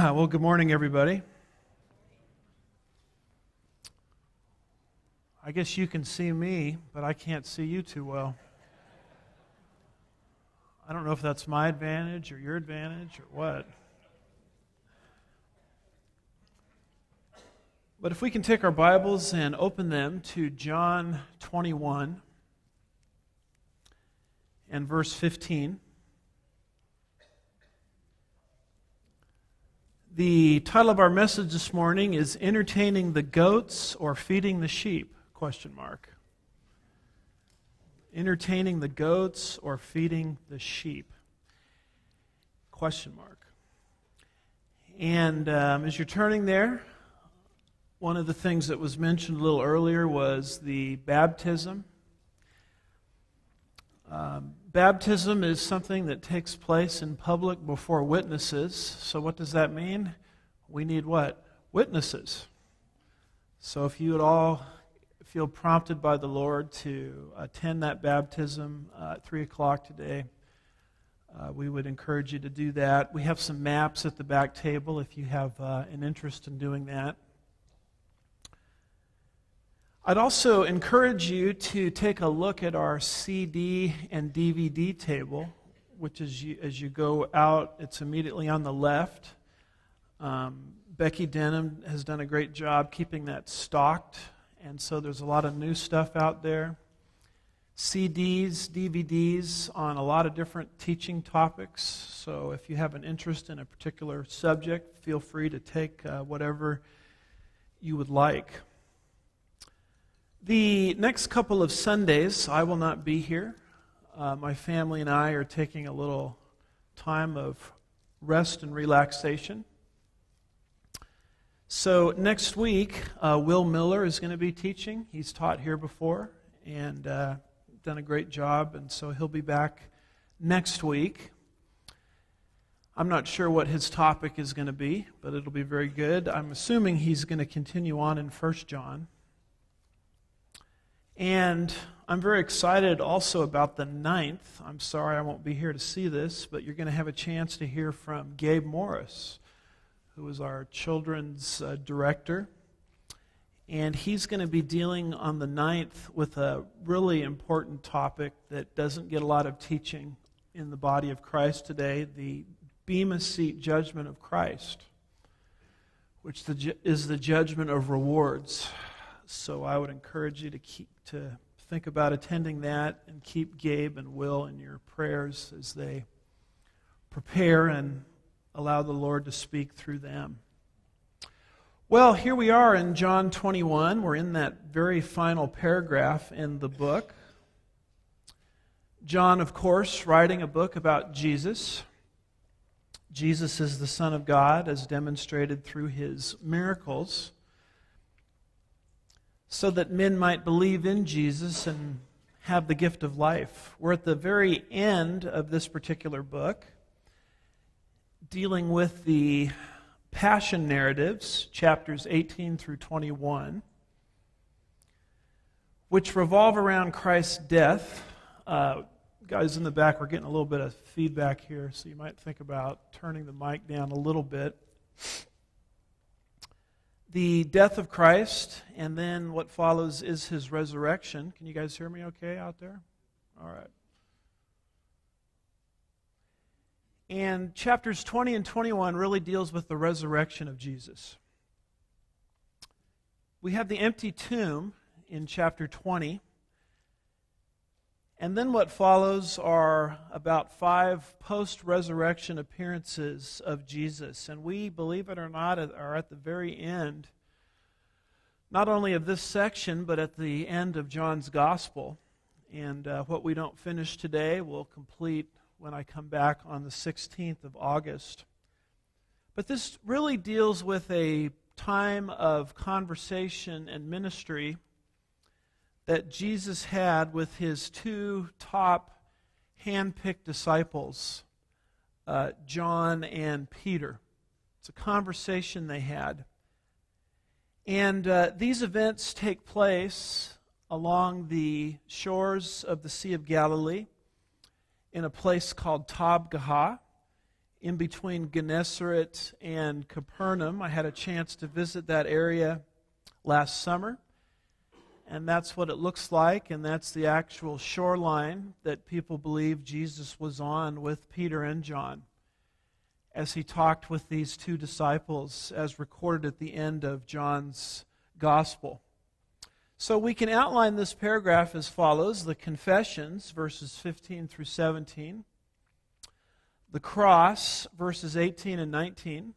Well, good morning, everybody. I guess you can see me, but I can't see you too well. I don't know if that's my advantage or your advantage or what. But if we can take our Bibles and open them to John 21 and verse 15. The title of our message this morning is Entertaining the Goats or Feeding the Sheep? Question mark. Entertaining the goats or feeding the sheep? Question mark. And um, as you're turning there, one of the things that was mentioned a little earlier was the baptism. Um, baptism is something that takes place in public before witnesses. So, what does that mean? We need what? Witnesses. So, if you at all feel prompted by the Lord to attend that baptism uh, at 3 o'clock today, uh, we would encourage you to do that. We have some maps at the back table if you have uh, an interest in doing that. I'd also encourage you to take a look at our CD and DVD table, which is you, as you go out, it's immediately on the left. Um, Becky Denham has done a great job keeping that stocked, and so there's a lot of new stuff out there. CDs, DVDs on a lot of different teaching topics. So if you have an interest in a particular subject, feel free to take uh, whatever you would like. The next couple of Sundays, I will not be here. Uh, my family and I are taking a little time of rest and relaxation. So, next week, uh, Will Miller is going to be teaching. He's taught here before and uh, done a great job, and so he'll be back next week. I'm not sure what his topic is going to be, but it'll be very good. I'm assuming he's going to continue on in 1 John. And I'm very excited also about the 9th. I'm sorry I won't be here to see this, but you're going to have a chance to hear from Gabe Morris, who is our children's uh, director. And he's going to be dealing on the 9th with a really important topic that doesn't get a lot of teaching in the body of Christ today the Bema Seat judgment of Christ, which is the judgment of rewards. So I would encourage you to keep to think about attending that and keep Gabe and Will in your prayers as they prepare and allow the Lord to speak through them. Well, here we are in John 21. We're in that very final paragraph in the book. John, of course, writing a book about Jesus. Jesus is the Son of God as demonstrated through his miracles so that men might believe in Jesus and have the gift of life. We're at the very end of this particular book, dealing with the passion narratives, chapters 18 through 21, which revolve around Christ's death. Uh, guys in the back, we're getting a little bit of feedback here, so you might think about turning the mic down a little bit the death of Christ, and then what follows is his resurrection. Can you guys hear me okay out there? All right. And chapters 20 and 21 really deals with the resurrection of Jesus. We have the empty tomb in chapter 20. And then what follows are about five post resurrection appearances of Jesus. And we, believe it or not, are at the very end, not only of this section, but at the end of John's gospel. And uh, what we don't finish today, we'll complete when I come back on the 16th of August. But this really deals with a time of conversation and ministry that Jesus had with his two top hand-picked disciples, uh, John and Peter. It's a conversation they had. And uh, these events take place along the shores of the Sea of Galilee in a place called Tabgha. in between Gennesaret and Capernaum. I had a chance to visit that area last summer. And that's what it looks like, and that's the actual shoreline that people believe Jesus was on with Peter and John as he talked with these two disciples, as recorded at the end of John's Gospel. So we can outline this paragraph as follows. The confessions, verses 15 through 17, the cross, verses 18 and 19,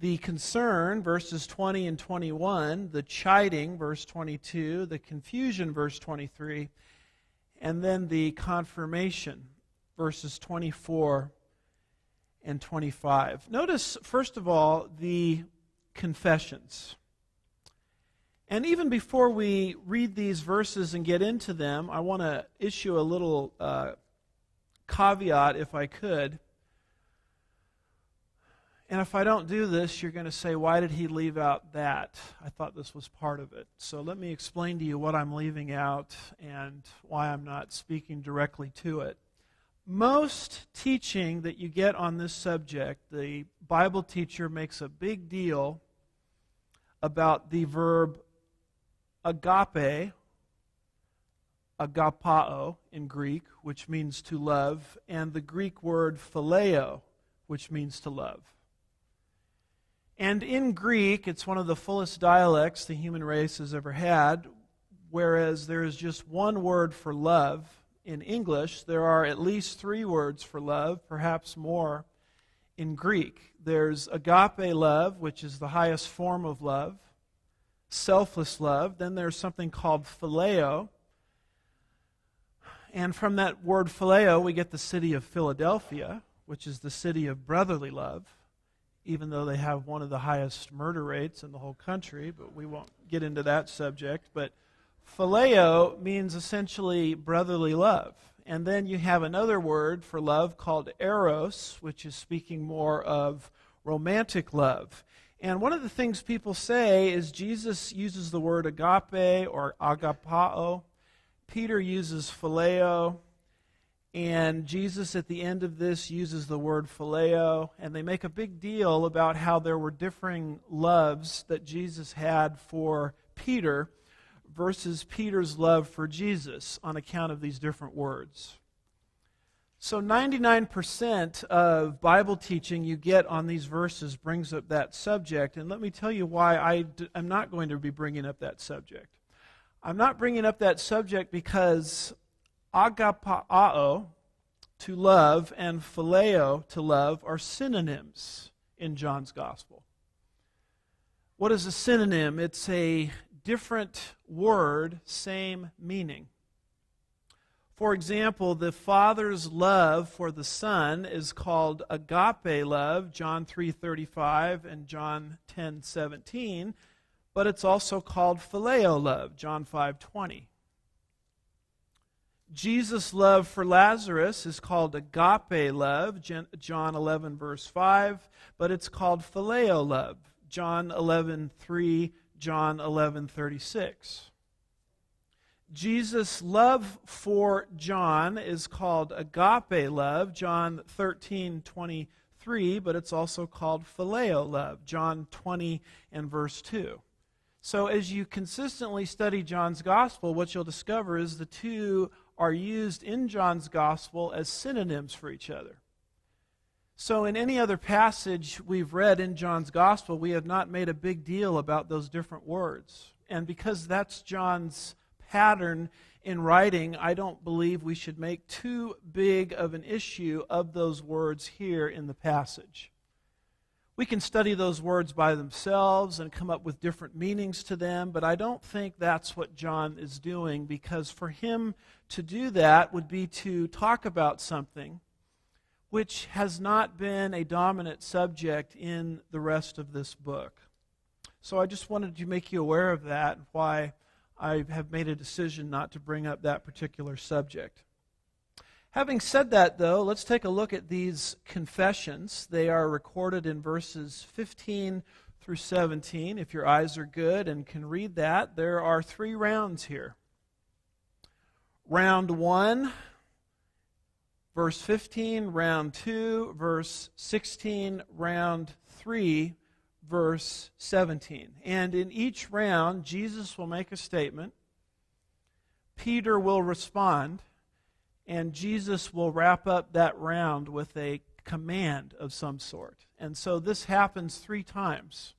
the concern, verses 20 and 21, the chiding, verse 22, the confusion, verse 23, and then the confirmation, verses 24 and 25. Notice, first of all, the confessions. And even before we read these verses and get into them, I want to issue a little uh, caveat, if I could. And if I don't do this, you're going to say, why did he leave out that? I thought this was part of it. So let me explain to you what I'm leaving out and why I'm not speaking directly to it. Most teaching that you get on this subject, the Bible teacher makes a big deal about the verb agape, agapao in Greek, which means to love, and the Greek word phileo, which means to love. And in Greek, it's one of the fullest dialects the human race has ever had, whereas there is just one word for love. In English, there are at least three words for love, perhaps more in Greek. There's agape love, which is the highest form of love selfless love. Then there's something called phileo. And from that word phileo, we get the city of Philadelphia, which is the city of brotherly love, even though they have one of the highest murder rates in the whole country, but we won't get into that subject. But phileo means essentially brotherly love. And then you have another word for love called eros, which is speaking more of romantic love. And one of the things people say is Jesus uses the word agape or agapao. Peter uses phileo. And Jesus at the end of this uses the word phileo. And they make a big deal about how there were differing loves that Jesus had for Peter versus Peter's love for Jesus on account of these different words. So, 99% of Bible teaching you get on these verses brings up that subject. And let me tell you why I d- I'm not going to be bringing up that subject. I'm not bringing up that subject because agapao, to love, and phileo, to love, are synonyms in John's Gospel. What is a synonym? It's a different word, same meaning. For example, the Father's love for the Son is called agape love, John 3:35 and John 10:17, but it's also called phileo love, John 5:20. Jesus' love for Lazarus is called agape love, John 11 verse 5, but it's called phileo love, John 11:3, John 11:36. Jesus' love for John is called agape love, John 13 23, but it's also called phileo love, John 20 and verse 2. So, as you consistently study John's gospel, what you'll discover is the two are used in John's gospel as synonyms for each other. So, in any other passage we've read in John's gospel, we have not made a big deal about those different words. And because that's John's pattern in writing, I don't believe we should make too big of an issue of those words here in the passage. We can study those words by themselves and come up with different meanings to them, but I don't think that's what John is doing because for him to do that would be to talk about something which has not been a dominant subject in the rest of this book. So I just wanted to make you aware of that, and why I have made a decision not to bring up that particular subject. Having said that, though, let's take a look at these confessions. They are recorded in verses 15 through 17. If your eyes are good and can read that, there are three rounds here. Round one, verse 15, round 2, verse 16, round 3, verse 17. And in each round, Jesus will make a statement, Peter will respond, and Jesus will wrap up that round with a command of some sort. And so this happens three times.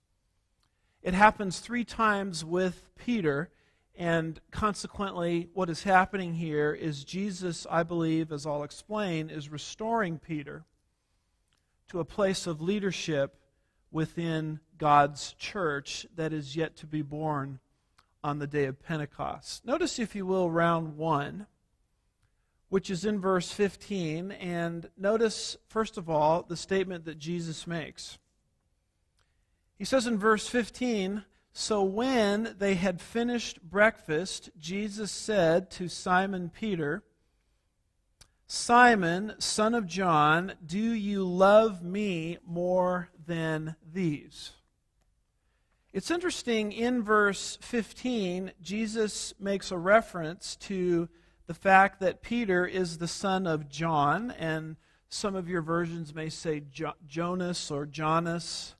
It happens three times with Peter, and consequently, what is happening here is Jesus, I believe, as I'll explain, is restoring Peter to a place of leadership within God's church that is yet to be born on the day of Pentecost. Notice, if you will, round one which is in verse 15. And notice, first of all, the statement that Jesus makes. He says in verse 15, So when they had finished breakfast, Jesus said to Simon Peter, Simon, son of John, do you love me more than these? It's interesting, in verse 15, Jesus makes a reference to the fact that Peter is the son of John, and some of your versions may say jo- Jonas or Jonas,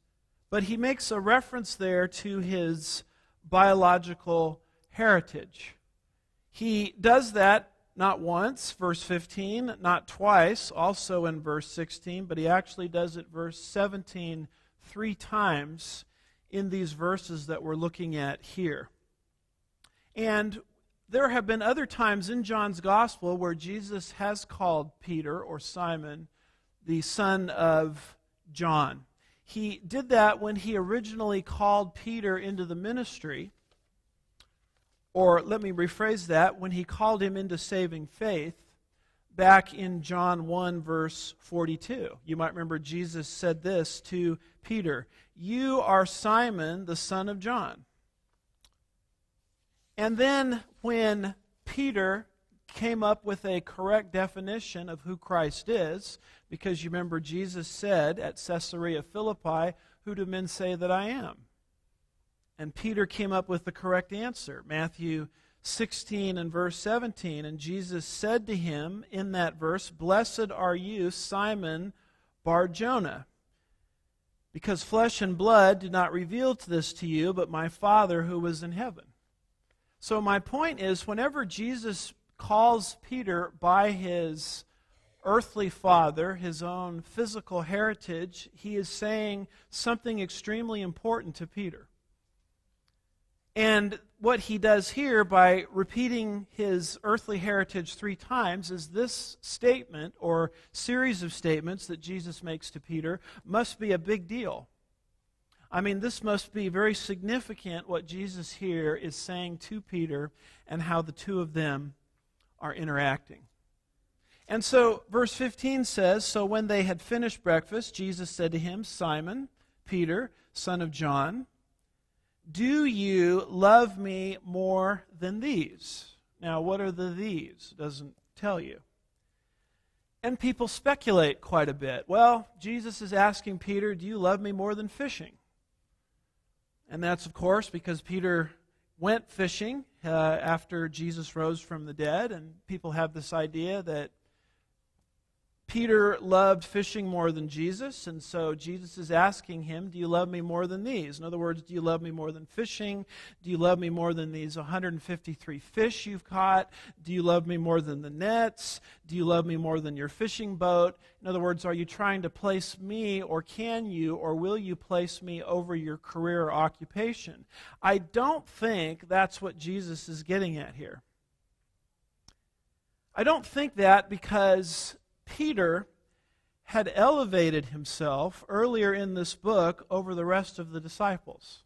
but he makes a reference there to his biological heritage. He does that not once, verse 15, not twice, also in verse 16, but he actually does it, verse 17, three times in these verses that we're looking at here. And there have been other times in John's gospel where Jesus has called Peter or Simon the son of John. He did that when he originally called Peter into the ministry. Or let me rephrase that when he called him into saving faith back in John 1, verse 42. You might remember Jesus said this to Peter You are Simon, the son of John. And then when Peter came up with a correct definition of who Christ is, because you remember Jesus said at Caesarea Philippi, Who do men say that I am? And Peter came up with the correct answer Matthew 16 and verse 17. And Jesus said to him in that verse, Blessed are you, Simon Bar Jonah, because flesh and blood did not reveal this to you, but my Father who was in heaven. So, my point is whenever Jesus calls Peter by his earthly father, his own physical heritage, he is saying something extremely important to Peter. And what he does here by repeating his earthly heritage three times is this statement or series of statements that Jesus makes to Peter must be a big deal. I mean, this must be very significant what Jesus here is saying to Peter and how the two of them are interacting. And so, verse 15 says So when they had finished breakfast, Jesus said to him, Simon, Peter, son of John, do you love me more than these? Now, what are the these? Doesn't tell you. And people speculate quite a bit. Well, Jesus is asking Peter, Do you love me more than fishing? And that's, of course, because Peter went fishing uh, after Jesus rose from the dead, and people have this idea that Peter loved fishing more than Jesus, and so Jesus is asking him, Do you love me more than these? In other words, do you love me more than fishing? Do you love me more than these 153 fish you've caught? Do you love me more than the nets? Do you love me more than your fishing boat? In other words, are you trying to place me, or can you, or will you place me over your career or occupation? I don't think that's what Jesus is getting at here. I don't think that because Peter had elevated himself earlier in this book over the rest of the disciples.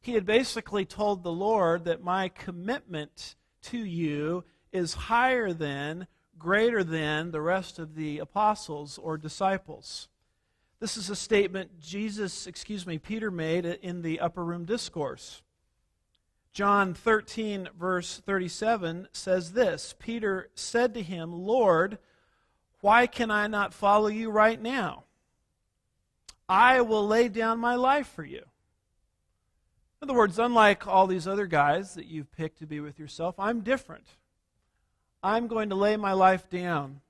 He had basically told the Lord that my commitment to you is higher than, greater than the rest of the apostles or disciples. This is a statement Jesus, excuse me, Peter made in the upper room discourse. John 13, verse 37 says this Peter said to him, Lord, why can I not follow you right now? I will lay down my life for you. In other words, unlike all these other guys that you've picked to be with yourself, I'm different. I'm going to lay my life down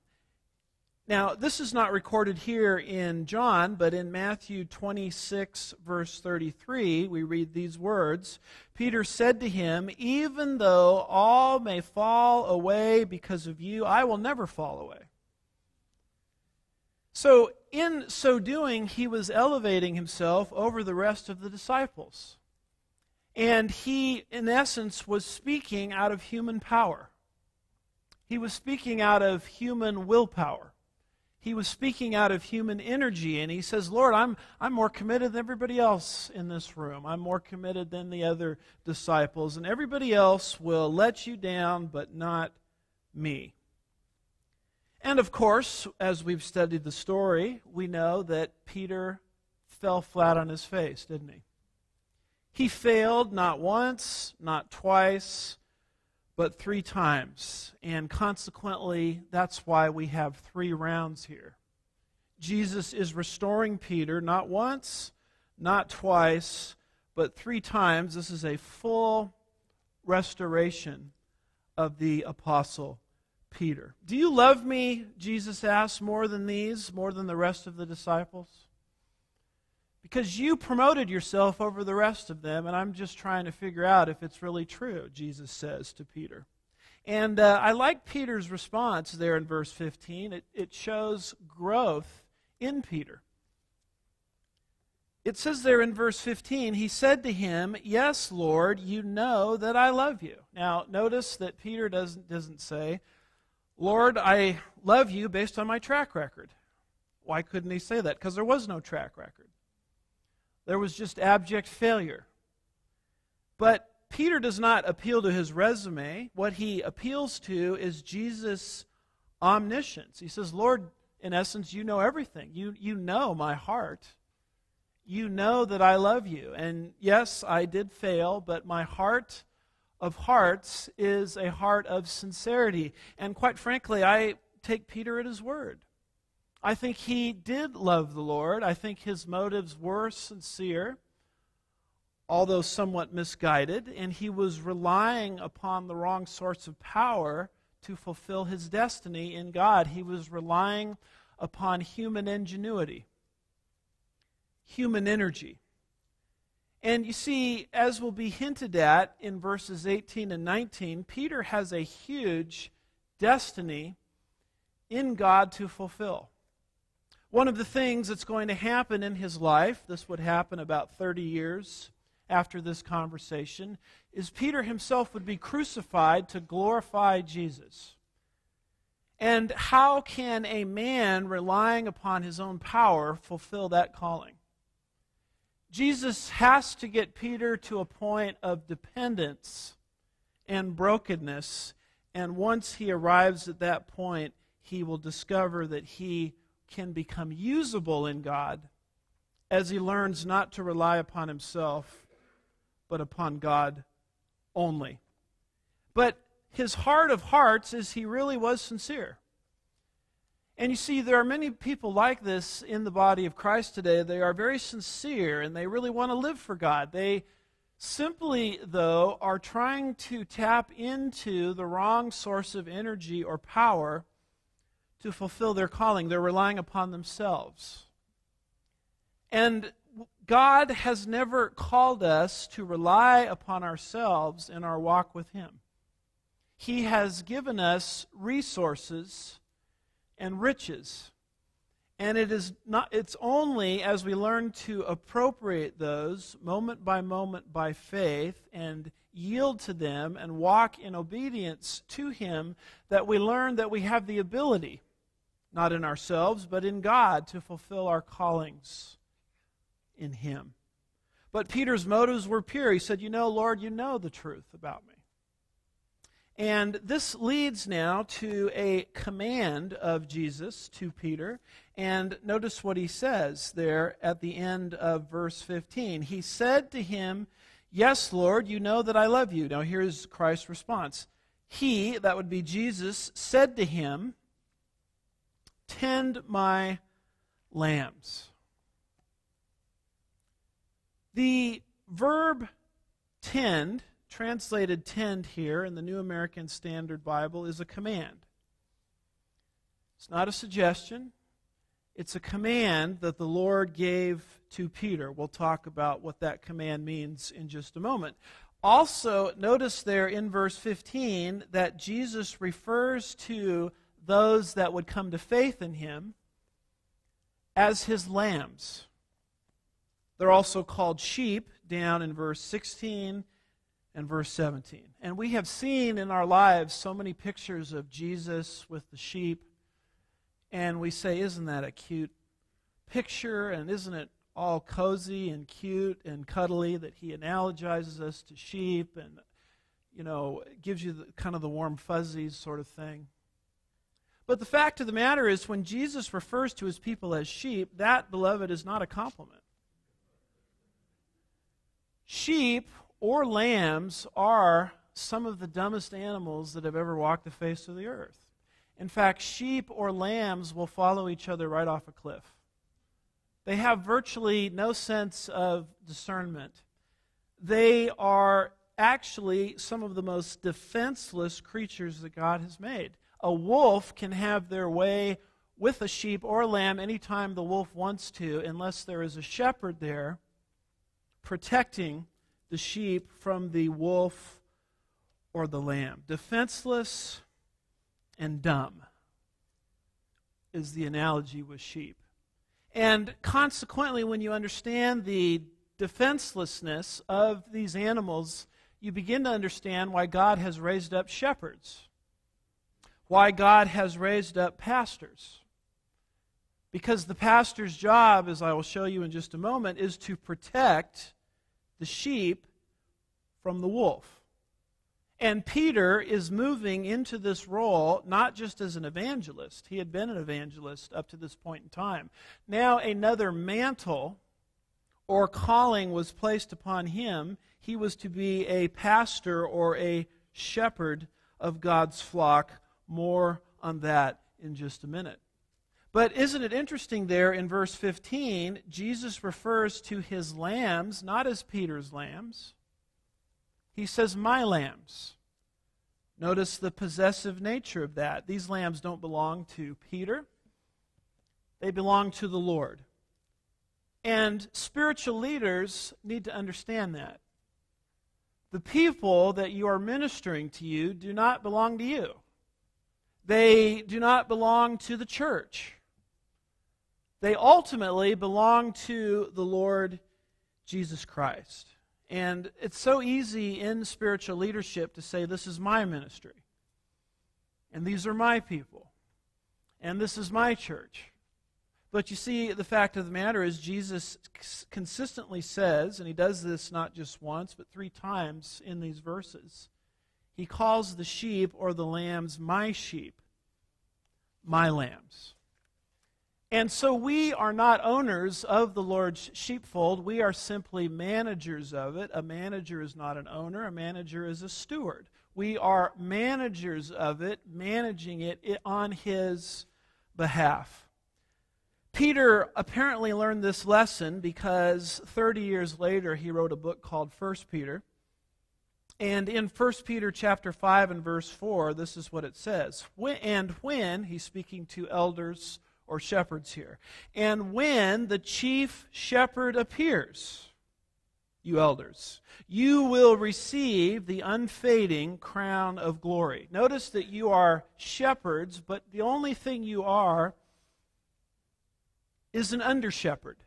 Now, this is not recorded here in John, but in Matthew 26, verse 33, we read these words Peter said to him, Even though all may fall away because of you, I will never fall away. So, in so doing, he was elevating himself over the rest of the disciples. And he, in essence, was speaking out of human power. He was speaking out of human willpower he was speaking out of human energy and he says lord i'm, I'm more committed than everybody else in this room i'm more committed than the other disciples and everybody else will let you down but not me and of course as we've studied the story we know that peter fell flat on his face didn't he he failed not once not twice but three times. And consequently, that's why we have three rounds here. Jesus is restoring Peter not once, not twice, but three times. This is a full restoration of the apostle Peter. Do you love me, Jesus asked, more than these, more than the rest of the disciples? Because you promoted yourself over the rest of them, and I'm just trying to figure out if it's really true, Jesus says to Peter. And uh, I like Peter's response there in verse 15. It, it shows growth in Peter. It says there in verse 15, he said to him, Yes, Lord, you know that I love you. Now, notice that Peter doesn't, doesn't say, Lord, I love you based on my track record. Why couldn't he say that? Because there was no track record. There was just abject failure. But Peter does not appeal to his resume. What he appeals to is Jesus' omniscience. He says, Lord, in essence, you know everything. You, you know my heart. You know that I love you. And yes, I did fail, but my heart of hearts is a heart of sincerity. And quite frankly, I take Peter at his word. I think he did love the Lord. I think his motives were sincere, although somewhat misguided, and he was relying upon the wrong source of power to fulfill his destiny in God. He was relying upon human ingenuity, human energy. And you see, as will be hinted at in verses 18 and 19, Peter has a huge destiny in God to fulfill. One of the things that's going to happen in his life, this would happen about 30 years after this conversation, is Peter himself would be crucified to glorify Jesus. And how can a man relying upon his own power fulfill that calling? Jesus has to get Peter to a point of dependence and brokenness. And once he arrives at that point, he will discover that he can become usable in God as he learns not to rely upon himself, but upon God only. But his heart of hearts is he really was sincere. And you see, there are many people like this in the body of Christ today. They are very sincere and they really want to live for God. They simply, though, are trying to tap into the wrong source of energy or power to fulfill their calling. They're relying upon themselves. And God has never called us to rely upon ourselves in our walk with Him. He has given us resources and riches. And it is not it's only as we learn to appropriate those moment by moment by faith and yield to them and walk in obedience to him that we learn that we have the ability not in ourselves, but in God to fulfill our callings in Him. But Peter's motives were pure. He said, You know, Lord, you know the truth about me. And this leads now to a command of Jesus to Peter. And notice what he says there at the end of verse 15. He said to him, Yes, Lord, you know that I love you. Now here's Christ's response. He, that would be Jesus, said to him, Tend my lambs. The verb tend, translated tend here in the New American Standard Bible, is a command. It's not a suggestion, it's a command that the Lord gave to Peter. We'll talk about what that command means in just a moment. Also, notice there in verse 15 that Jesus refers to those that would come to faith in him as his lambs. They're also called sheep down in verse 16 and verse 17. And we have seen in our lives so many pictures of Jesus with the sheep, and we say, Isn't that a cute picture? And isn't it all cozy and cute and cuddly that he analogizes us to sheep and, you know, gives you the, kind of the warm fuzzies sort of thing? But the fact of the matter is, when Jesus refers to his people as sheep, that, beloved, is not a compliment. Sheep or lambs are some of the dumbest animals that have ever walked the face of the earth. In fact, sheep or lambs will follow each other right off a cliff. They have virtually no sense of discernment. They are actually some of the most defenseless creatures that God has made a wolf can have their way with a sheep or a lamb anytime the wolf wants to, unless there is a shepherd there protecting the sheep from the wolf or the lamb. Defenseless and dumb is the analogy with sheep. And consequently, when you understand the defenselessness of these animals, you begin to understand why God has raised up shepherds why God has raised up pastors. Because the pastor's job, as I will show you in just a moment, is to protect the sheep from the wolf. And Peter is moving into this role not just as an evangelist, he had been an evangelist up to this point in time. Now, another mantle or calling was placed upon him. He was to be a pastor or a shepherd of God's flock more on that in just a minute. But isn't it interesting there in verse 15? Jesus refers to his lambs not as Peter's lambs. He says, My lambs. Notice the possessive nature of that. These lambs don't belong to Peter, they belong to the Lord. And spiritual leaders need to understand that. The people that you are ministering to you do not belong to you. They do not belong to the church. They ultimately belong to the Lord Jesus Christ. And it's so easy in spiritual leadership to say, This is my ministry. And these are my people. And this is my church. But you see, the fact of the matter is, Jesus consistently says, and he does this not just once, but three times in these verses he calls the sheep or the lambs my sheep, my lambs. And so we are not owners of the Lord's sheepfold. We are simply managers of it. A manager is not an owner, a manager is a steward. We are managers of it, managing it on his behalf. Peter apparently learned this lesson because 30 years later he wrote a book called 1 Peter. And in 1 Peter chapter 5 and verse 4, this is what it says. And when, he's speaking to elders or shepherds here, and when the chief shepherd appears, you elders, you will receive the unfading crown of glory. Notice that you are shepherds, but the only thing you are is an under shepherd.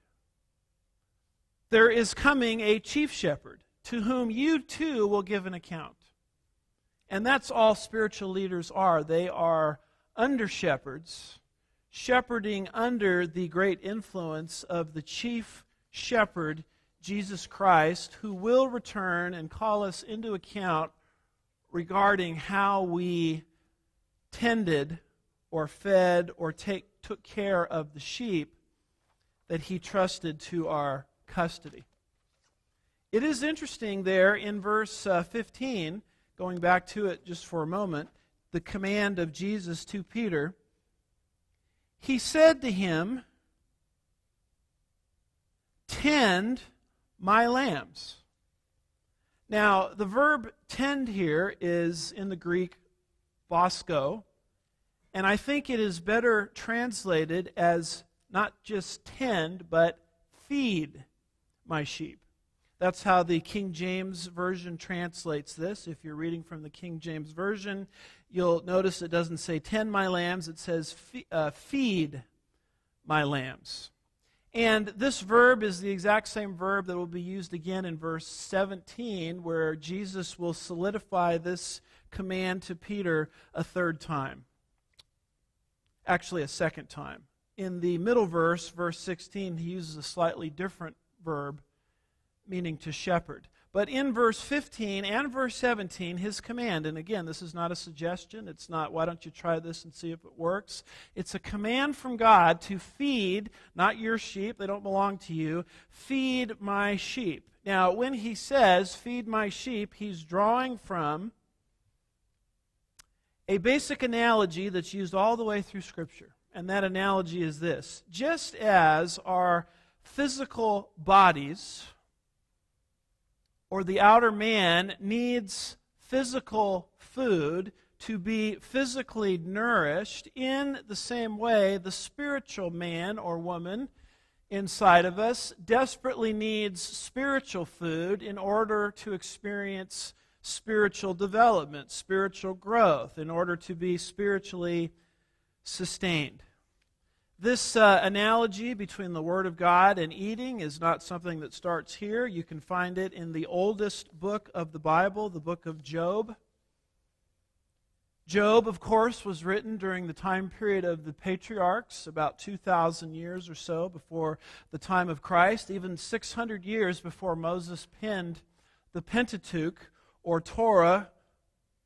There is coming a chief shepherd to whom you too will give an account. And that's all spiritual leaders are. They are under shepherds, shepherding under the great influence of the chief shepherd, Jesus Christ, who will return and call us into account regarding how we tended or fed or take, took care of the sheep that he trusted to our custody. It is interesting there in verse uh, 15, going back to it just for a moment, the command of Jesus to Peter. He said to him, Tend my lambs. Now, the verb tend here is in the Greek bosco, And I think it is better translated as not just tend, but feed my sheep. That's how the King James Version translates this. If you're reading from the King James Version, you'll notice it doesn't say tend my lambs, it says uh, feed my lambs. And this verb is the exact same verb that will be used again in verse 17, where Jesus will solidify this command to Peter a third time. Actually, a second time. In the middle verse, verse 16, he uses a slightly different verb, meaning to shepherd. But in verse 15 and verse 17, his command, and again, this is not a suggestion. It's not, why don't you try this and see if it works? It's a command from God to feed, not your sheep, they don't belong to you, feed my sheep. Now, when he says, feed my sheep, he's drawing from a basic analogy that's used all the way through Scripture. And that analogy is this just as our physical bodies, or the outer man needs physical food to be physically nourished, in the same way, the spiritual man or woman inside of us desperately needs spiritual food in order to experience spiritual development, spiritual growth, in order to be spiritually sustained. This uh, analogy between the Word of God and eating is not something that starts here. You can find it in the oldest book of the Bible, the book of Job. Job, of course, was written during the time period of the patriarchs, about 2,000 years or so before the time of Christ, even 600 years before Moses penned the Pentateuch, or Torah,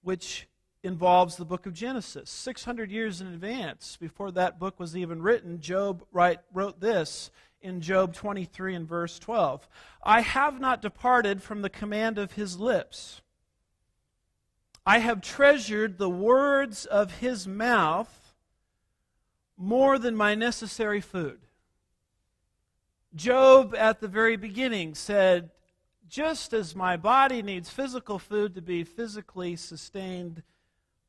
which involves the book of Genesis. 600 years in advance, before that book was even written, Job write, wrote this in Job 23 and verse 12 I have not departed from the command of his lips. I have treasured the words of his mouth more than my necessary food. Job, at the very beginning, said, Just as my body needs physical food to be physically sustained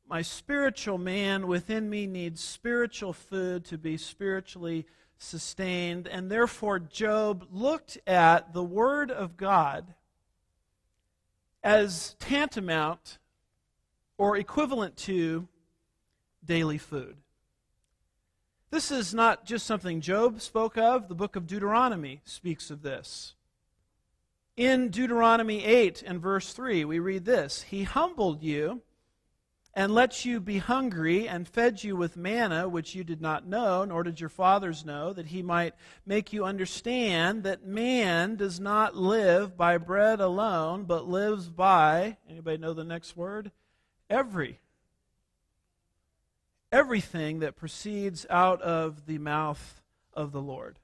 my spiritual man within me needs spiritual food to be spiritually sustained. And therefore, Job looked at the Word of God as tantamount or equivalent to daily food. This is not just something Job spoke of, the book of Deuteronomy speaks of this. In Deuteronomy 8 and verse 3, we read this He humbled you and let you be hungry, and fed you with manna, which you did not know, nor did your fathers know, that he might make you understand that man does not live by bread alone, but lives by, anybody know the next word? Every. Everything that proceeds out of the mouth of the Lord.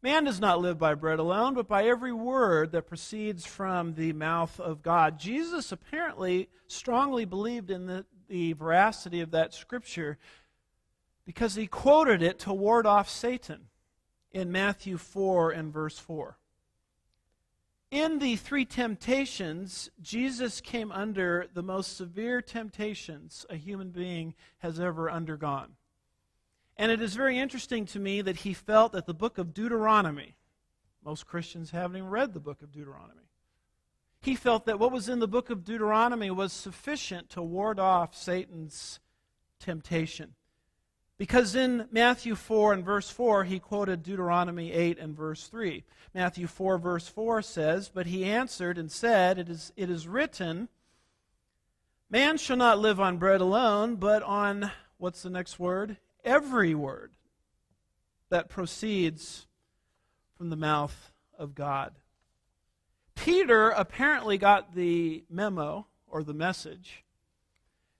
Man does not live by bread alone, but by every word that proceeds from the mouth of God. Jesus apparently strongly believed in the, the veracity of that scripture because he quoted it to ward off Satan in Matthew 4 and verse 4. In the three temptations, Jesus came under the most severe temptations a human being has ever undergone. And it is very interesting to me that he felt that the book of Deuteronomy, most Christians haven't even read the book of Deuteronomy. He felt that what was in the book of Deuteronomy was sufficient to ward off Satan's temptation. Because in Matthew 4 and verse 4, he quoted Deuteronomy 8 and verse 3. Matthew 4, verse 4 says, But he answered and said, It is, it is written, Man shall not live on bread alone, but on, what's the next word? Every word that proceeds from the mouth of God. Peter apparently got the memo or the message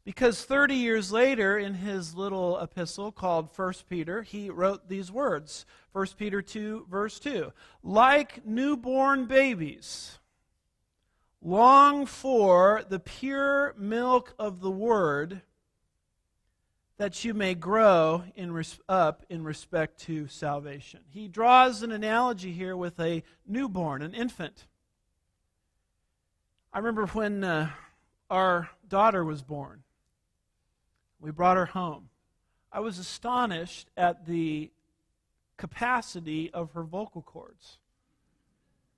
because 30 years later in his little epistle called 1 Peter, he wrote these words 1 Peter 2, verse 2 Like newborn babies, long for the pure milk of the word that you may grow in res- up in respect to salvation. He draws an analogy here with a newborn, an infant. I remember when uh, our daughter was born, we brought her home. I was astonished at the capacity of her vocal cords.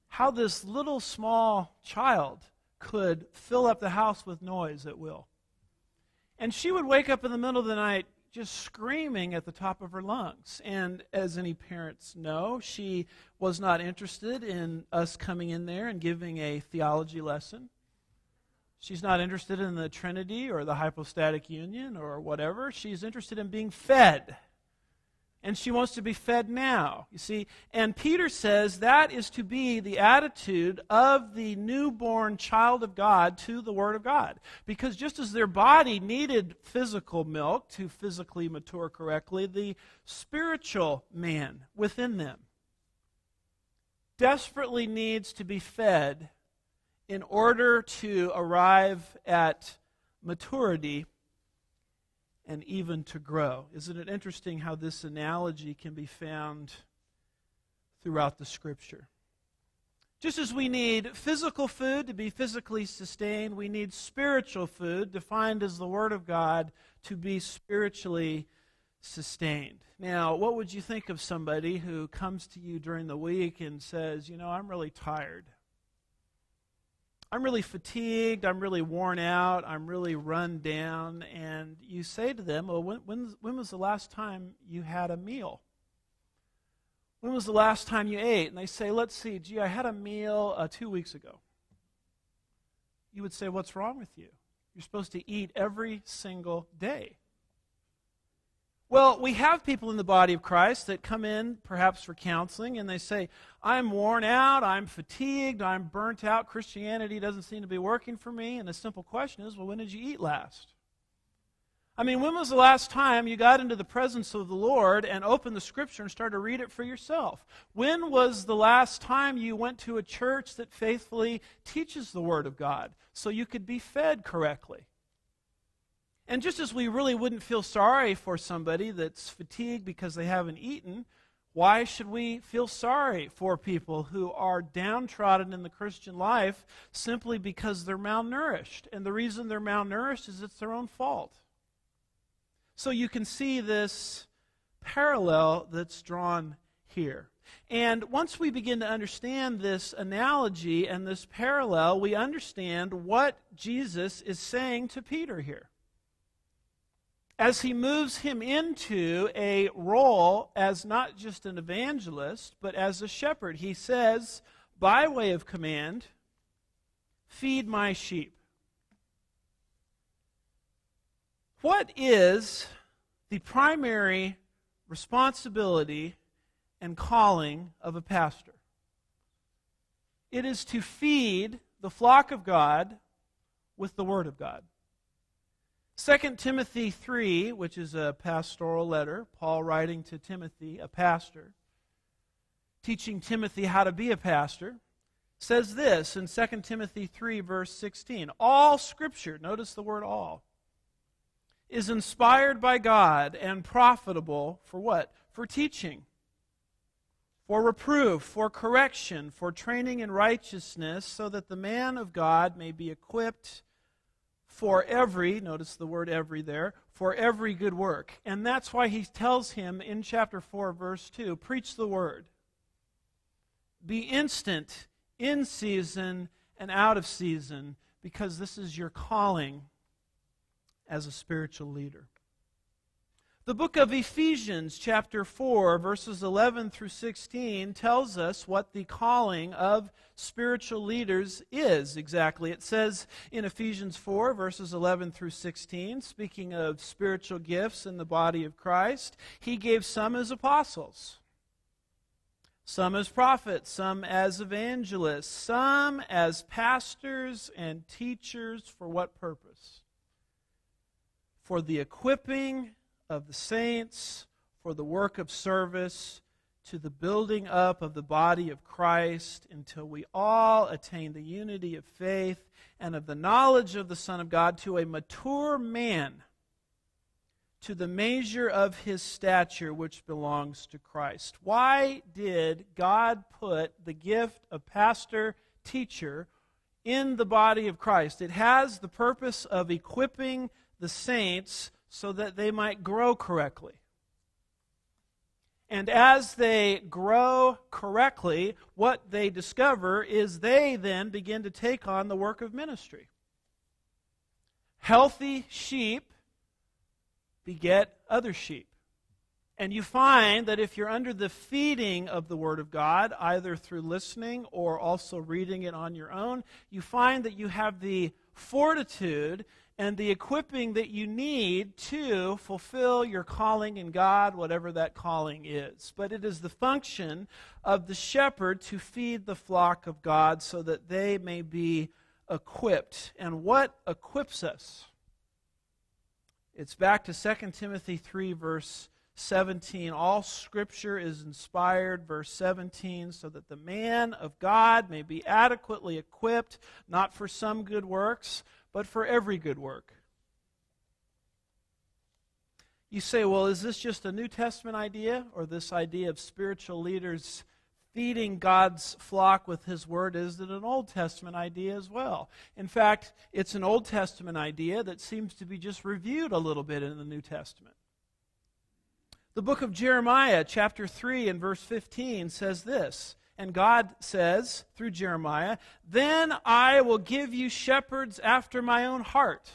How this little small child could fill up the house with noise at will. And she would wake up in the middle of the night just screaming at the top of her lungs. And as any parents know, she was not interested in us coming in there and giving a theology lesson. She's not interested in the Trinity or the hypostatic union or whatever. She's interested in being fed and she wants to be fed now. You see, and Peter says that is to be the attitude of the newborn child of God to the Word of God. Because just as their body needed physical milk to physically mature correctly, the spiritual man within them desperately needs to be fed in order to arrive at maturity and even to grow. Isn't it interesting how this analogy can be found throughout the scripture? Just as we need physical food to be physically sustained, we need spiritual food, defined as the Word of God, to be spiritually sustained. Now, what would you think of somebody who comes to you during the week and says, You know, I'm really tired? I'm really fatigued, I'm really worn out, I'm really run down, and you say to them, Well, when, when, when was the last time you had a meal? When was the last time you ate? And they say, Let's see, gee, I had a meal uh, two weeks ago. You would say, What's wrong with you? You're supposed to eat every single day. Well, we have people in the body of Christ that come in perhaps for counseling and they say, I'm worn out, I'm fatigued, I'm burnt out, Christianity doesn't seem to be working for me. And the simple question is, well, when did you eat last? I mean, when was the last time you got into the presence of the Lord and opened the scripture and started to read it for yourself? When was the last time you went to a church that faithfully teaches the Word of God so you could be fed correctly? And just as we really wouldn't feel sorry for somebody that's fatigued because they haven't eaten, why should we feel sorry for people who are downtrodden in the Christian life simply because they're malnourished? And the reason they're malnourished is it's their own fault. So you can see this parallel that's drawn here. And once we begin to understand this analogy and this parallel, we understand what Jesus is saying to Peter here as he moves him into a role as not just an evangelist, but as a shepherd. He says, by way of command, feed my sheep. What is the primary responsibility and calling of a pastor? It is to feed the flock of God with the Word of God. 2 Timothy 3, which is a pastoral letter, Paul writing to Timothy, a pastor, teaching Timothy how to be a pastor, says this in 2 Timothy 3, verse 16 All scripture, notice the word all, is inspired by God and profitable for what? For teaching, for reproof, for correction, for training in righteousness, so that the man of God may be equipped for every, notice the word every there, for every good work. And that's why he tells him in chapter 4, verse 2 preach the word. Be instant, in season, and out of season, because this is your calling as a spiritual leader. The book of Ephesians, chapter 4, verses 11 through 16, tells us what the calling of spiritual leaders is exactly. It says in Ephesians 4, verses 11 through 16, speaking of spiritual gifts in the body of Christ, He gave some as apostles, some as prophets, some as evangelists, some as pastors and teachers. For what purpose? For the equipping of the saints for the work of service to the building up of the body of Christ until we all attain the unity of faith and of the knowledge of the Son of God to a mature man, to the measure of his stature which belongs to Christ. Why did God put the gift of pastor teacher in the body of Christ? It has the purpose of equipping the saints so that they might grow correctly. And as they grow correctly, what they discover is they then begin to take on the work of ministry. Healthy sheep beget other sheep. And you find that if you're under the feeding of the Word of God, either through listening or also reading it on your own, you find that you have the fortitude and the equipping that you need to fulfill your calling in God, whatever that calling is. But it is the function of the shepherd to feed the flock of God so that they may be equipped. And what equips us? It's back to 2 Timothy 3, verse 17. All scripture is inspired, verse 17, so that the man of God may be adequately equipped, not for some good works, but for every good work. You say, well, is this just a New Testament idea, or this idea of spiritual leaders feeding God's flock with His Word? Is it an Old Testament idea as well? In fact, it's an Old Testament idea that seems to be just reviewed a little bit in the New Testament. The book of Jeremiah, chapter 3, and verse 15 says this. And God says through Jeremiah, Then I will give you shepherds after my own heart.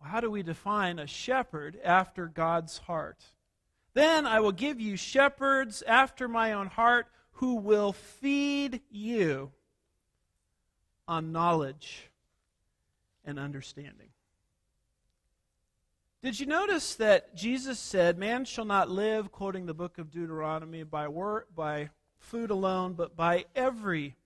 Well, how do we define a shepherd after God's heart? Then I will give you shepherds after my own heart who will feed you on knowledge and understanding. Did you notice that Jesus said, Man shall not live, quoting the book of Deuteronomy, by, word, by food alone, but by every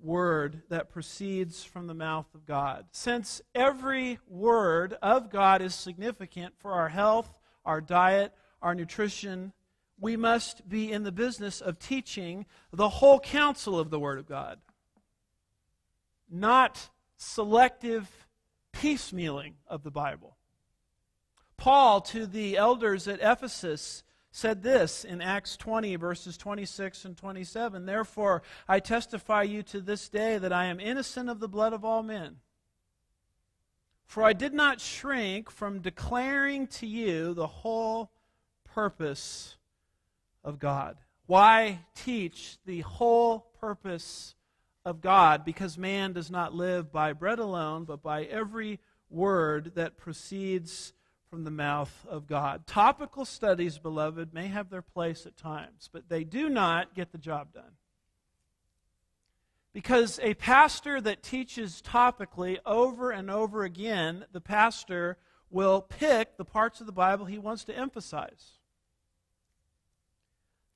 word that proceeds from the mouth of God? Since every word of God is significant for our health, our diet, our nutrition, we must be in the business of teaching the whole counsel of the Word of God, not selective piecemealing of the Bible. Paul to the elders at Ephesus said this in Acts 20, verses 26 and 27 Therefore, I testify you to this day that I am innocent of the blood of all men. For I did not shrink from declaring to you the whole purpose of God. Why teach the whole purpose of God? Because man does not live by bread alone, but by every word that proceeds from the mouth of God. Topical studies, beloved, may have their place at times, but they do not get the job done. Because a pastor that teaches topically over and over again, the pastor will pick the parts of the Bible he wants to emphasize.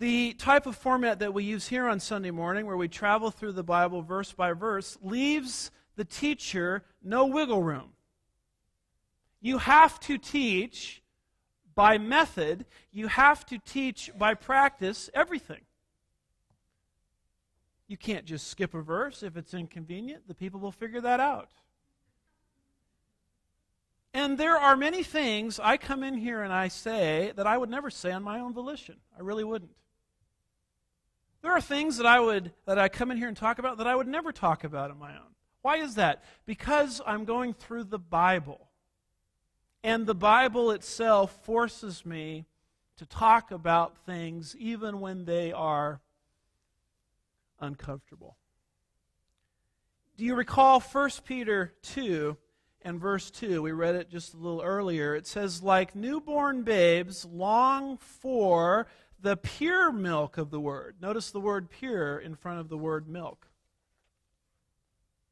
The type of format that we use here on Sunday morning, where we travel through the Bible verse by verse, leaves the teacher no wiggle room. You have to teach by method, you have to teach by practice everything. You can't just skip a verse if it's inconvenient. The people will figure that out. And there are many things I come in here and I say that I would never say on my own volition. I really wouldn't. There are things that I would that I come in here and talk about that I would never talk about on my own. Why is that? Because I'm going through the Bible. And the Bible itself forces me to talk about things even when they are uncomfortable. Do you recall 1 Peter 2 and verse 2? We read it just a little earlier. It says, Like newborn babes, long for the pure milk of the word. Notice the word pure in front of the word milk.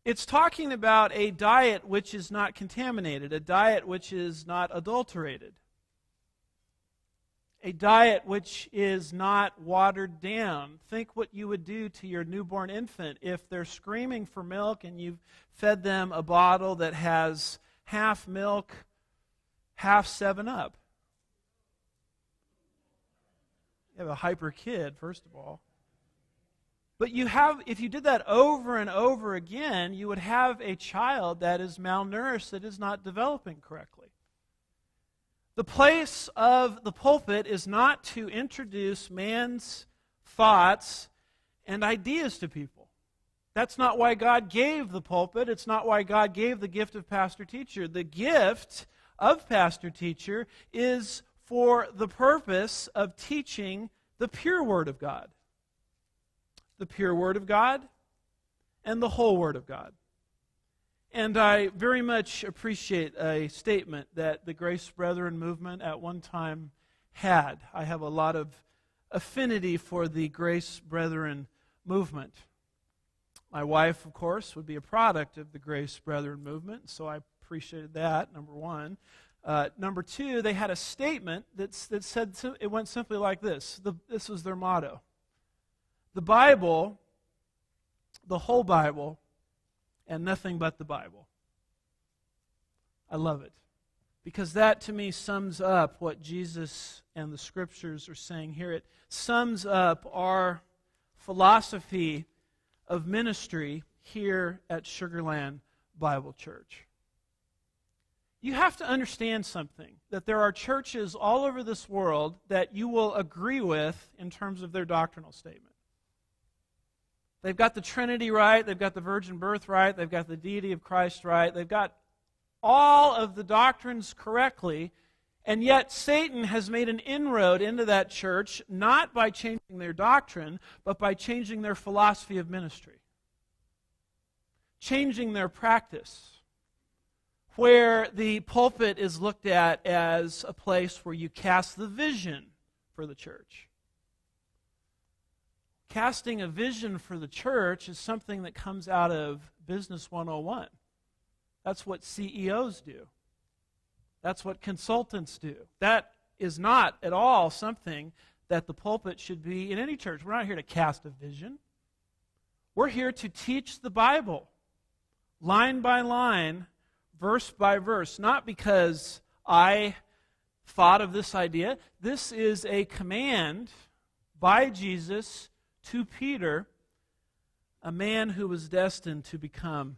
It's talking about a diet which is not contaminated, a diet which is not adulterated, a diet which is not watered down. Think what you would do to your newborn infant if they're screaming for milk and you've fed them a bottle that has half milk, half 7 Up. You have a hyper kid, first of all. But you have, if you did that over and over again, you would have a child that is malnourished, that is not developing correctly. The place of the pulpit is not to introduce man's thoughts and ideas to people. That's not why God gave the pulpit. It's not why God gave the gift of pastor teacher. The gift of pastor teacher is for the purpose of teaching the pure Word of God. The pure Word of God and the whole Word of God. And I very much appreciate a statement that the Grace Brethren movement at one time had. I have a lot of affinity for the Grace Brethren movement. My wife, of course, would be a product of the Grace Brethren movement, so I appreciated that, number one. Uh, number two, they had a statement that said it went simply like this. The, this was their motto The Bible, the whole Bible, and nothing but the Bible. I love it. Because that to me sums up what Jesus and the scriptures are saying here. It sums up our philosophy of ministry here at Sugar Land Bible Church. You have to understand something that there are churches all over this world that you will agree with in terms of their doctrinal statement. They've got the Trinity right, they've got the virgin birth right, they've got the deity of Christ right, they've got all of the doctrines correctly, and yet Satan has made an inroad into that church not by changing their doctrine, but by changing their philosophy of ministry, changing their practice. Where the pulpit is looked at as a place where you cast the vision for the church casting a vision for the church is something that comes out of Business 101. That's what CEOs do. That's what consultants do. That is not at all something that the pulpit should be in any church. We're not here to cast a vision. We're here to teach the Bible line by line, verse by verse, not because I thought of this idea. This is a command by Jesus to Peter, a man who was destined to become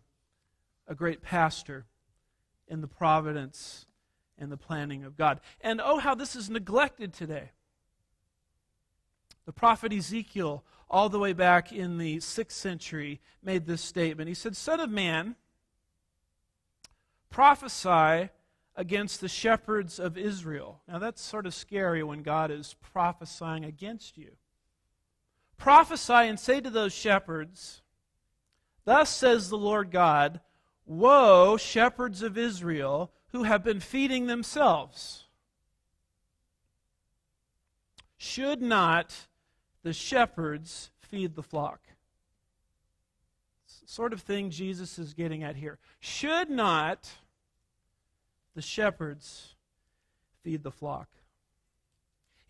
a great pastor in the providence and the planning of God. And oh, how this is neglected today. The prophet Ezekiel, all the way back in the 6th century, made this statement. He said, Son of man, prophesy against the shepherds of Israel. Now, that's sort of scary when God is prophesying against you. Prophesy and say to those shepherds, Thus says the Lord God, Woe, shepherds of Israel, who have been feeding themselves. Should not the shepherds feed the flock? Sort of thing Jesus is getting at here. Should not the shepherds feed the flock?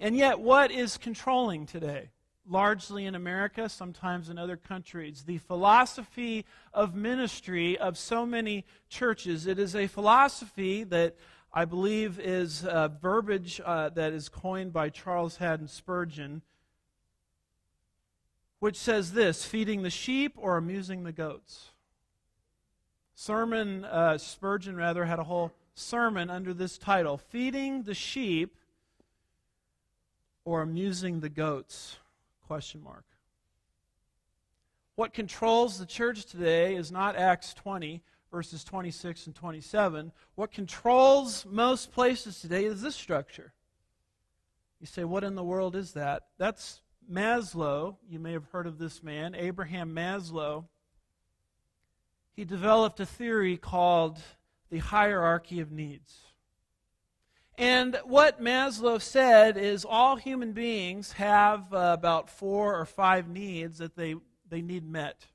And yet, what is controlling today? Largely in America, sometimes in other countries. The philosophy of ministry of so many churches. It is a philosophy that I believe is verbiage uh, that is coined by Charles Haddon Spurgeon, which says this feeding the sheep or amusing the goats. Sermon, uh, Spurgeon rather, had a whole sermon under this title Feeding the Sheep or Amusing the Goats. Question mark. What controls the church today is not Acts 20, verses 26 and 27. What controls most places today is this structure. You say, what in the world is that? That's Maslow. You may have heard of this man, Abraham Maslow. He developed a theory called the hierarchy of needs. And what Maslow said is all human beings have uh, about four or five needs that they, they need met.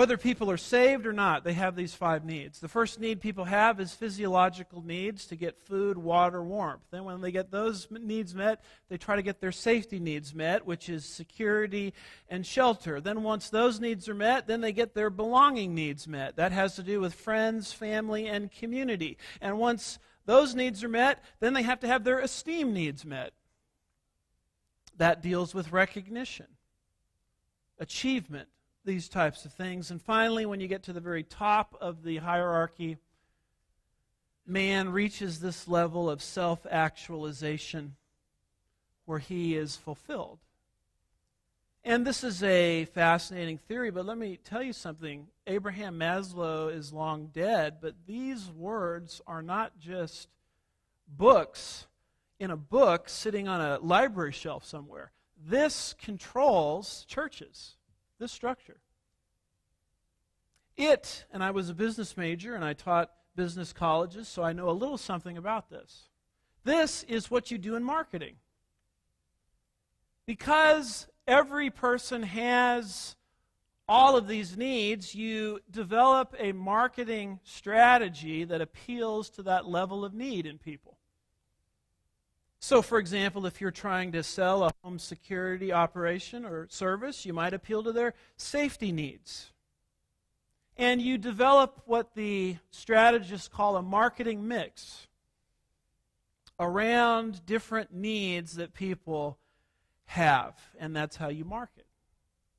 Whether people are saved or not, they have these five needs. The first need people have is physiological needs to get food, water, warmth. Then, when they get those needs met, they try to get their safety needs met, which is security and shelter. Then, once those needs are met, then they get their belonging needs met. That has to do with friends, family, and community. And once those needs are met, then they have to have their esteem needs met. That deals with recognition, achievement, these types of things. And finally, when you get to the very top of the hierarchy, man reaches this level of self actualization where he is fulfilled. And this is a fascinating theory, but let me tell you something. Abraham Maslow is long dead, but these words are not just books in a book sitting on a library shelf somewhere. This controls churches, this structure. It, and I was a business major and I taught business colleges, so I know a little something about this. This is what you do in marketing. Because every person has all of these needs, you develop a marketing strategy that appeals to that level of need in people. So, for example, if you're trying to sell a home security operation or service, you might appeal to their safety needs. And you develop what the strategists call a marketing mix around different needs that people have, and that's how you market.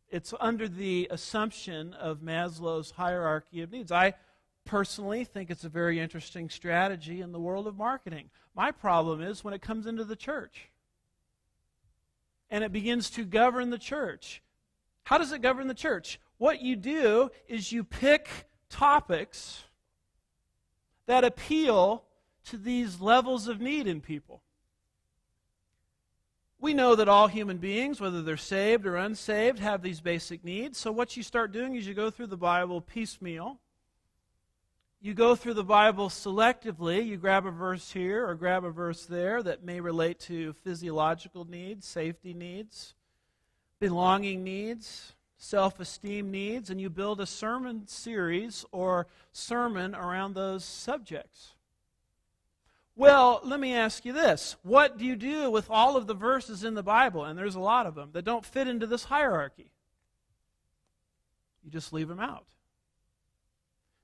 It's under the assumption of Maslow's hierarchy of needs. I personally think it's a very interesting strategy in the world of marketing. My problem is when it comes into the church and it begins to govern the church. How does it govern the church? What you do is you pick topics that appeal to these levels of need in people. We know that all human beings, whether they're saved or unsaved, have these basic needs. So, what you start doing is you go through the Bible piecemeal. You go through the Bible selectively. You grab a verse here or grab a verse there that may relate to physiological needs, safety needs, belonging needs, self esteem needs, and you build a sermon series or sermon around those subjects. Well, let me ask you this. What do you do with all of the verses in the Bible, and there's a lot of them, that don't fit into this hierarchy? You just leave them out.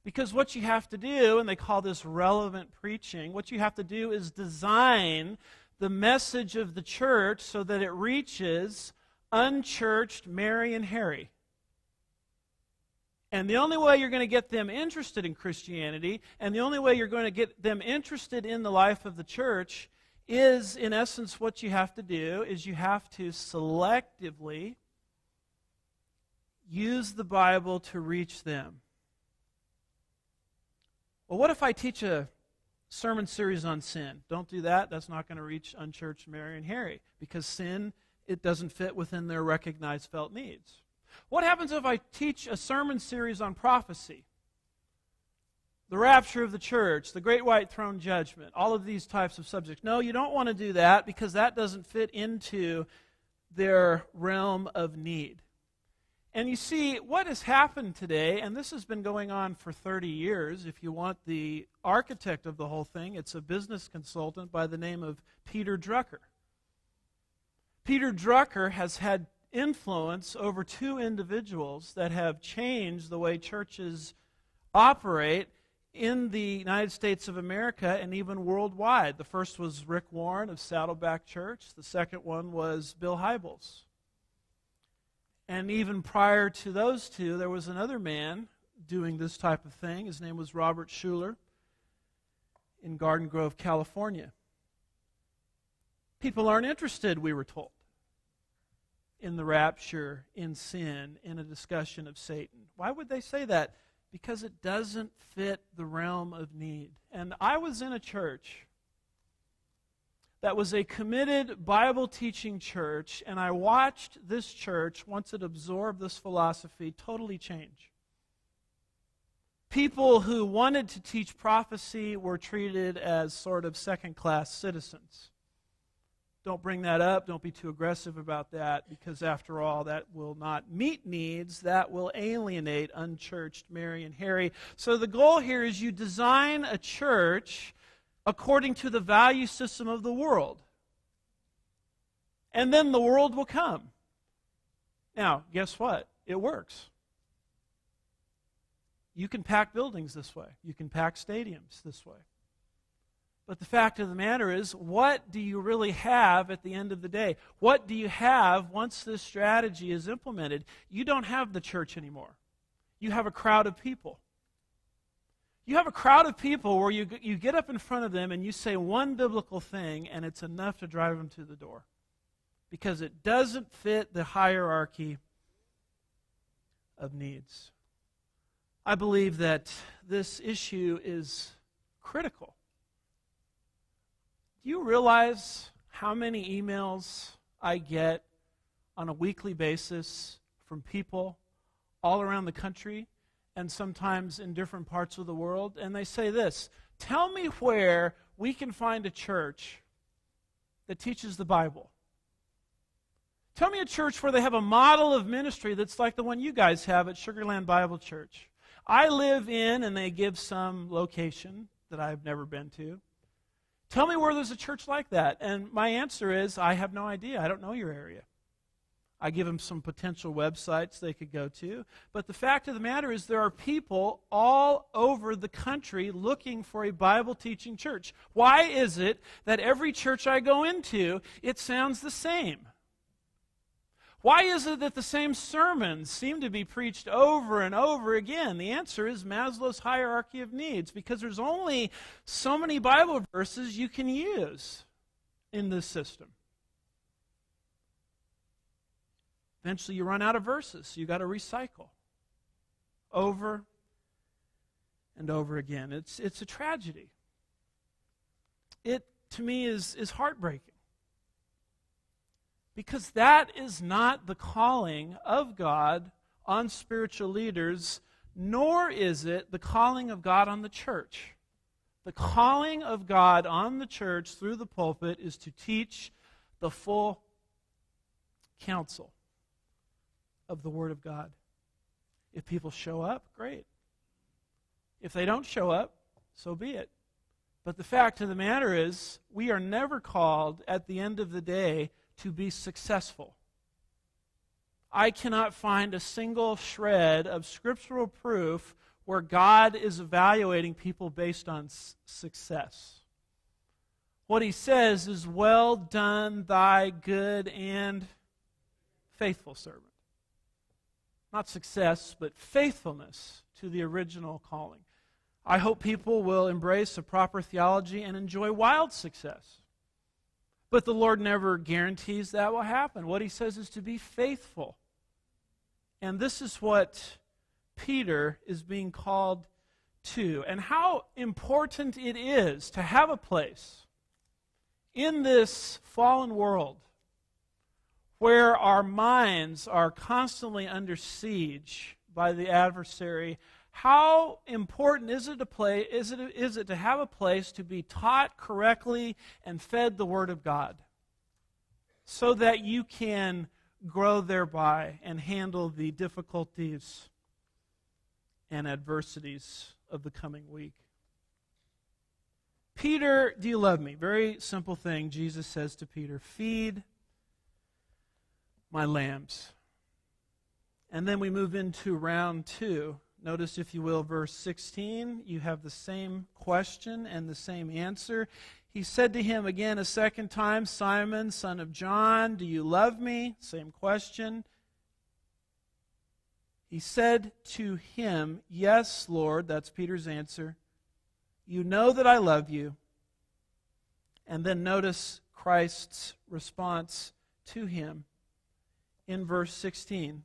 Because what you have to do, and they call this relevant preaching, what you have to do is design the message of the church so that it reaches unchurched Mary and Harry. And the only way you're going to get them interested in Christianity, and the only way you're going to get them interested in the life of the church, is in essence what you have to do is you have to selectively use the Bible to reach them. Well, what if I teach a sermon series on sin? Don't do that. That's not going to reach unchurched Mary and Harry because sin it doesn't fit within their recognized felt needs. What happens if I teach a sermon series on prophecy? The rapture of the church, the great white throne judgment, all of these types of subjects. No, you don't want to do that because that doesn't fit into their realm of need. And you see, what has happened today, and this has been going on for 30 years, if you want the architect of the whole thing, it's a business consultant by the name of Peter Drucker. Peter Drucker has had influence over two individuals that have changed the way churches operate in the United States of America and even worldwide. The first was Rick Warren of Saddleback Church, the second one was Bill Hybels. And even prior to those two, there was another man doing this type of thing. His name was Robert Schuller in Garden Grove, California. People aren't interested, we were told in the rapture, in sin, in a discussion of Satan. Why would they say that? Because it doesn't fit the realm of need. And I was in a church that was a committed Bible teaching church, and I watched this church, once it absorbed this philosophy, totally change. People who wanted to teach prophecy were treated as sort of second class citizens. Don't bring that up. Don't be too aggressive about that because, after all, that will not meet needs. That will alienate unchurched Mary and Harry. So, the goal here is you design a church according to the value system of the world. And then the world will come. Now, guess what? It works. You can pack buildings this way, you can pack stadiums this way. But the fact of the matter is, what do you really have at the end of the day? What do you have once this strategy is implemented? You don't have the church anymore. You have a crowd of people. You have a crowd of people where you, you get up in front of them and you say one biblical thing, and it's enough to drive them to the door. because it doesn't fit the hierarchy of needs. I believe that this issue is critical. Do you realize how many emails I get on a weekly basis from people all around the country and sometimes in different parts of the world? And they say this Tell me where we can find a church that teaches the Bible. Tell me a church where they have a model of ministry that's like the one you guys have at Sugar Land Bible Church. I live in, and they give some location that I've never been to. Tell me where there's a church like that. And my answer is, I have no idea. I don't know your area. I give them some potential websites they could go to. But the fact of the matter is, there are people all over the country looking for a Bible teaching church. Why is it that every church I go into, it sounds the same? Why is it that the same sermons seem to be preached over and over again? The answer is Maslow's hierarchy of needs, because there's only so many Bible verses you can use in this system. Eventually, you run out of verses. You got to recycle over and over again. It's, it's a tragedy. It, to me, is, is heartbreaking. Because that is not the calling of God on spiritual leaders, nor is it the calling of God on the church. The calling of God on the church through the pulpit is to teach the full counsel of the Word of God. If people show up, great. If they don't show up, so be it. But the fact of the matter is, we are never called at the end of the day to be successful. I cannot find a single shred of scriptural proof where God is evaluating people based on success. What he says is, Well done, thy good and faithful servant. Not success, but faithfulness to the original calling. I hope people will embrace a proper theology and enjoy wild success. But the Lord never guarantees that will happen. What he says is to be faithful. And this is what Peter is being called to. And how important it is to have a place in this fallen world where our minds are constantly under siege by the adversary how important is it to play is it, is it to have a place to be taught correctly and fed the word of god so that you can grow thereby and handle the difficulties and adversities of the coming week? Peter do you love me? Very simple thing jesus says to peter feed my lambs and then we move into round two Notice, if you will, verse 16. You have the same question and the same answer. He said to him again a second time, Simon, son of John, do you love me? Same question. He said to him, Yes, Lord. That's Peter's answer. You know that I love you. And then notice Christ's response to him in verse 16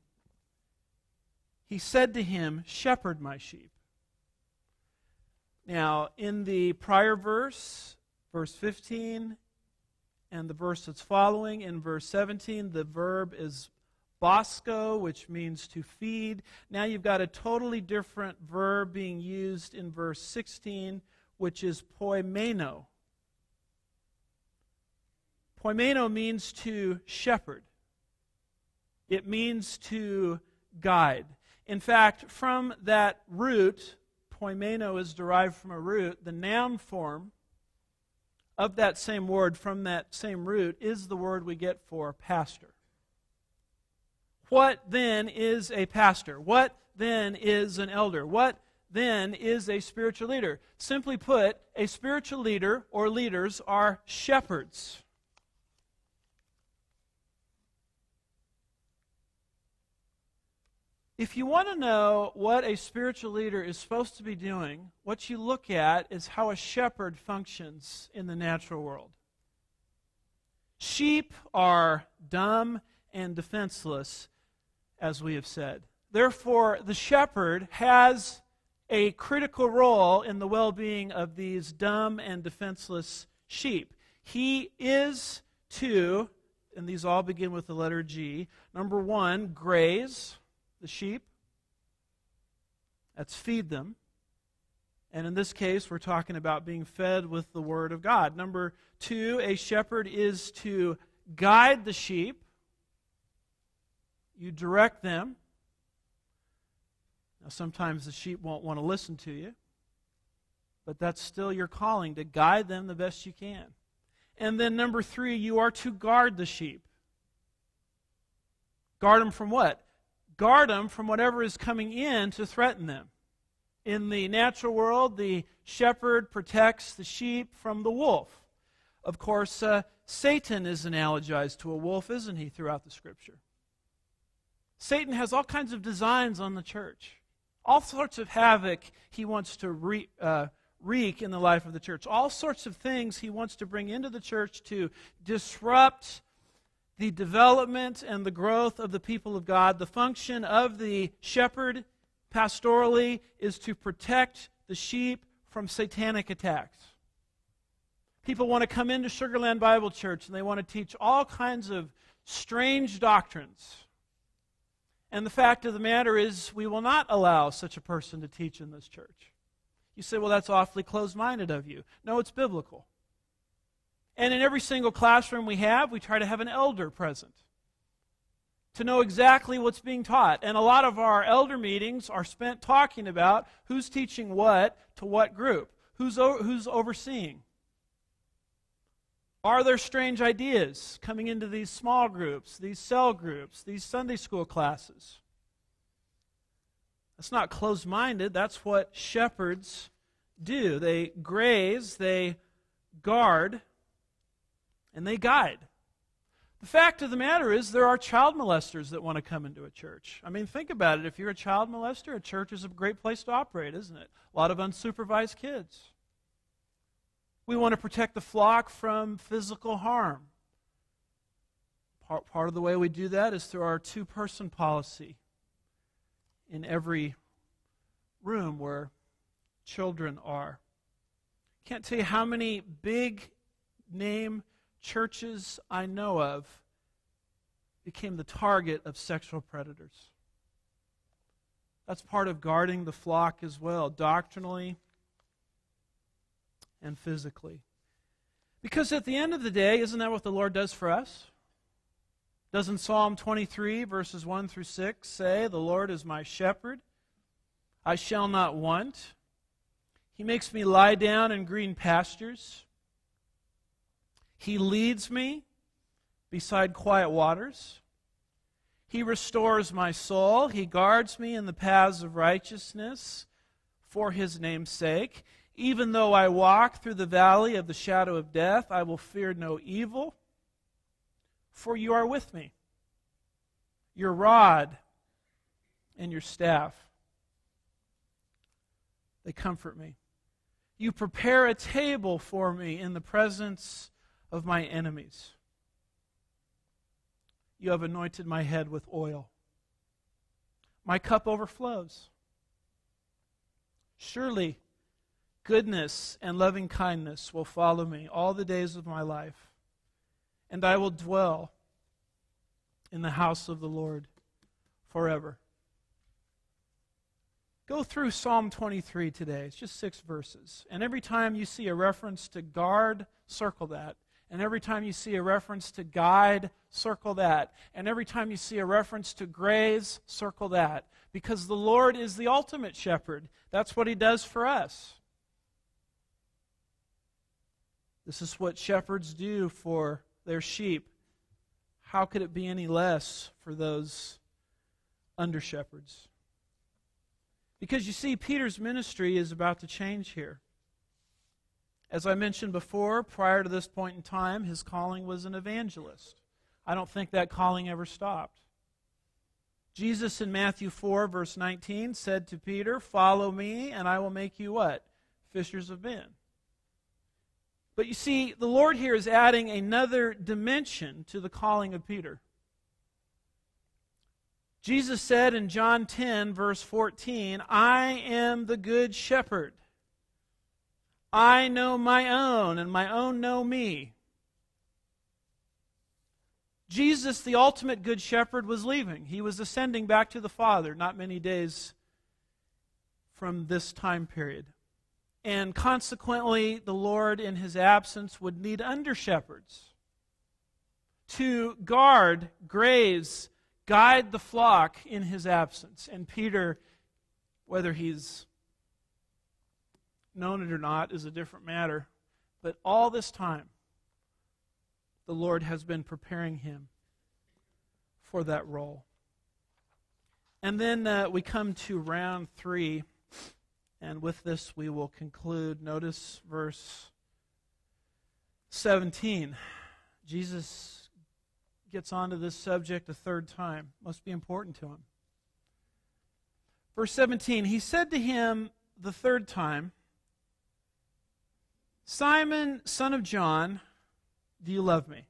he said to him, Shepherd my sheep. Now, in the prior verse, verse 15, and the verse that's following, in verse 17, the verb is bosco, which means to feed. Now you've got a totally different verb being used in verse 16, which is poimeno. Poimeno means to shepherd, it means to guide. In fact, from that root, poimeno is derived from a root, the noun form of that same word from that same root is the word we get for pastor. What then is a pastor? What then is an elder? What then is a spiritual leader? Simply put, a spiritual leader or leaders are shepherds. If you want to know what a spiritual leader is supposed to be doing, what you look at is how a shepherd functions in the natural world. Sheep are dumb and defenseless, as we have said. Therefore, the shepherd has a critical role in the well being of these dumb and defenseless sheep. He is to, and these all begin with the letter G. Number one, graze the sheep. That's feed them. And in this case, we're talking about being fed with the Word of God. Number two, a shepherd is to guide the sheep. You direct them. Now, sometimes the sheep won't want to listen to you, but that's still your calling to guide them the best you can. And then, number three, you are to guard the sheep. Guard them from what? Guard them from whatever is coming in to threaten them. In the natural world, the shepherd protects the sheep from the wolf. Of course, uh, Satan is analogized to a wolf, isn't he, throughout the scripture? Satan has all kinds of designs on the church, all sorts of havoc he wants to re, uh, wreak in the life of the church, all sorts of things he wants to bring into the church to disrupt the development and the growth of the people of God. The function of the shepherd pastorally is to protect the sheep from satanic attacks. People want to come into Sugar Land Bible Church and they want to teach all kinds of strange doctrines. And the fact of the matter is, we will not allow such a person to teach in this church. You say, well, that's awfully closed minded of you. No, it's biblical. And in every single classroom we have, we try to have an elder present to know exactly what's being taught. And a lot of our elder meetings are spent talking about who's teaching what to what group, who's, who's overseeing. Are there strange ideas coming into these small groups, these cell groups, these Sunday school classes? That's not closed minded. That's what shepherds do. They graze, they guard, and they guide. The fact of the matter is, there are child molesters that want to come into a church. I mean, think about it. If you're a child molester, a church is a great place to operate, isn't it? A lot of unsupervised kids. We want to protect the flock from physical harm. Part, part of the way we do that is through our two person policy in every room where children are. Can't tell you how many big name churches I know of became the target of sexual predators. That's part of guarding the flock as well, doctrinally and physically. Because at the end of the day, isn't that what the Lord does for us? Doesn't Psalm 23, verses 1 through 6 say, The Lord is my shepherd, I shall not want. He makes me lie down in green pastures. He leads me beside quiet waters. He restores my soul. He guards me in the paths of righteousness for his name's sake. Even though I walk through the valley of the shadow of death, I will fear no evil, for you are with me. Your rod and your staff, they comfort me. You prepare a table for me in the presence of my enemies. You have anointed my head with oil. My cup overflows. Surely goodness and loving kindness will follow me all the days of my life, and I will dwell in the house of the Lord forever. Go through Psalm 23 today. It's just six verses. And every time you see a reference to guard, circle that. And every time you see a reference to guide, circle that. And every time you see a reference to graze, circle that. Because the Lord is the ultimate shepherd. That's what he does for us. This is what shepherds do for their sheep. How could it be any less for those under shepherds? Because you see, Peter's ministry is about to change here. As I mentioned before, prior to this point in time, his calling was an evangelist. I don't think that calling ever stopped. Jesus in Matthew 4, verse 19, said to Peter, Follow me, and I will make you what? Fishers of men. But you see, the Lord here is adding another dimension to the calling of Peter. Jesus said in John 10, verse 14, I am the good shepherd. I know my own, and my own know me. Jesus, the ultimate good shepherd, was leaving. He was ascending back to the Father not many days from this time period. And consequently, the Lord, in his absence, would need under shepherds to guard, graze, guide the flock in his absence. And Peter, whether he's known it or not, is a different matter. But all this time, the Lord has been preparing him for that role. And then uh, we come to round three. And with this, we will conclude. Notice verse 17. Jesus gets onto this subject a third time. Must be important to him. Verse 17 He said to him the third time, Simon, son of John, do you love me?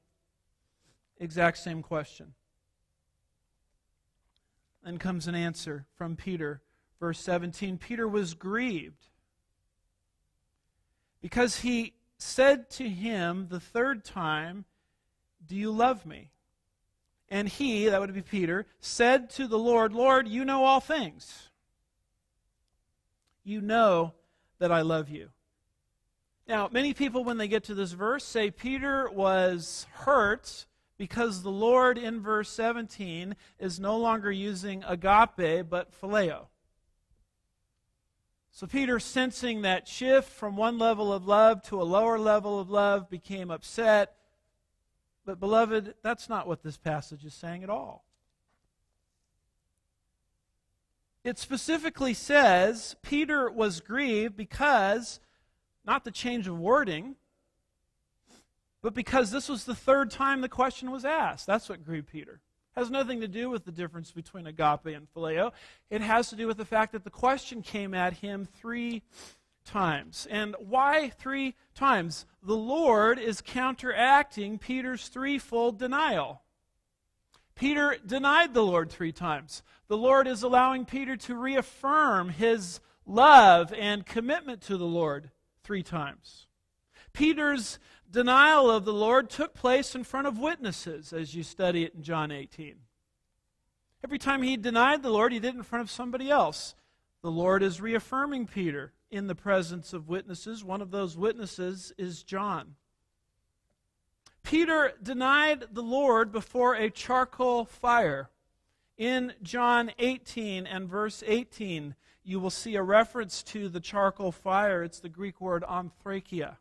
Exact same question. Then comes an answer from Peter verse 17, Peter was grieved because he said to him the third time, Do you love me? And he, that would be Peter, said to the Lord, Lord, you know all things. You know that I love you. Now, many people, when they get to this verse, say Peter was hurt because the Lord in verse 17 is no longer using agape but phileo. So Peter, sensing that shift from one level of love to a lower level of love, became upset. But, beloved, that's not what this passage is saying at all. It specifically says Peter was grieved because, not the change of wording, but because this was the third time the question was asked. That's what grieved Peter has nothing to do with the difference between agape and phileo. It has to do with the fact that the question came at him three times. And why three times? The Lord is counteracting Peter's threefold denial. Peter denied the Lord three times. The Lord is allowing Peter to reaffirm his love and commitment to the Lord three times. Peter's denial of the Lord took place in front of witnesses, as you study it in John 18. Every time he denied the Lord, he did it in front of somebody else. The Lord is reaffirming Peter in the presence of witnesses. One of those witnesses is John. Peter denied the Lord before a charcoal fire. In John 18 and verse 18, you will see a reference to the charcoal fire. It's the Greek word anthrakia.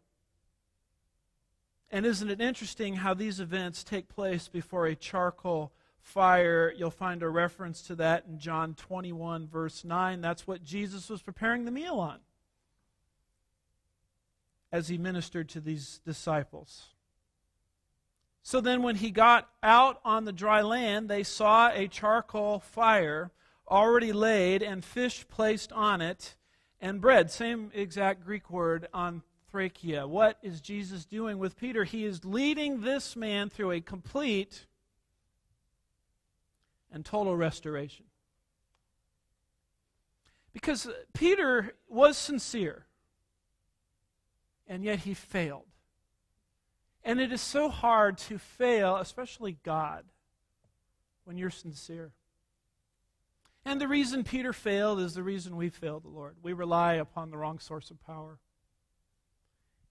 And isn't it interesting how these events take place before a charcoal fire? You'll find a reference to that in John 21, verse 9. That's what Jesus was preparing the meal on as he ministered to these disciples. So then, when he got out on the dry land, they saw a charcoal fire already laid and fish placed on it and bread. Same exact Greek word on Thrakia. What is Jesus doing with Peter? He is leading this man through a complete and total restoration. Because Peter was sincere, and yet he failed. And it is so hard to fail, especially God, when you're sincere. And the reason Peter failed is the reason we failed the Lord. We rely upon the wrong source of power.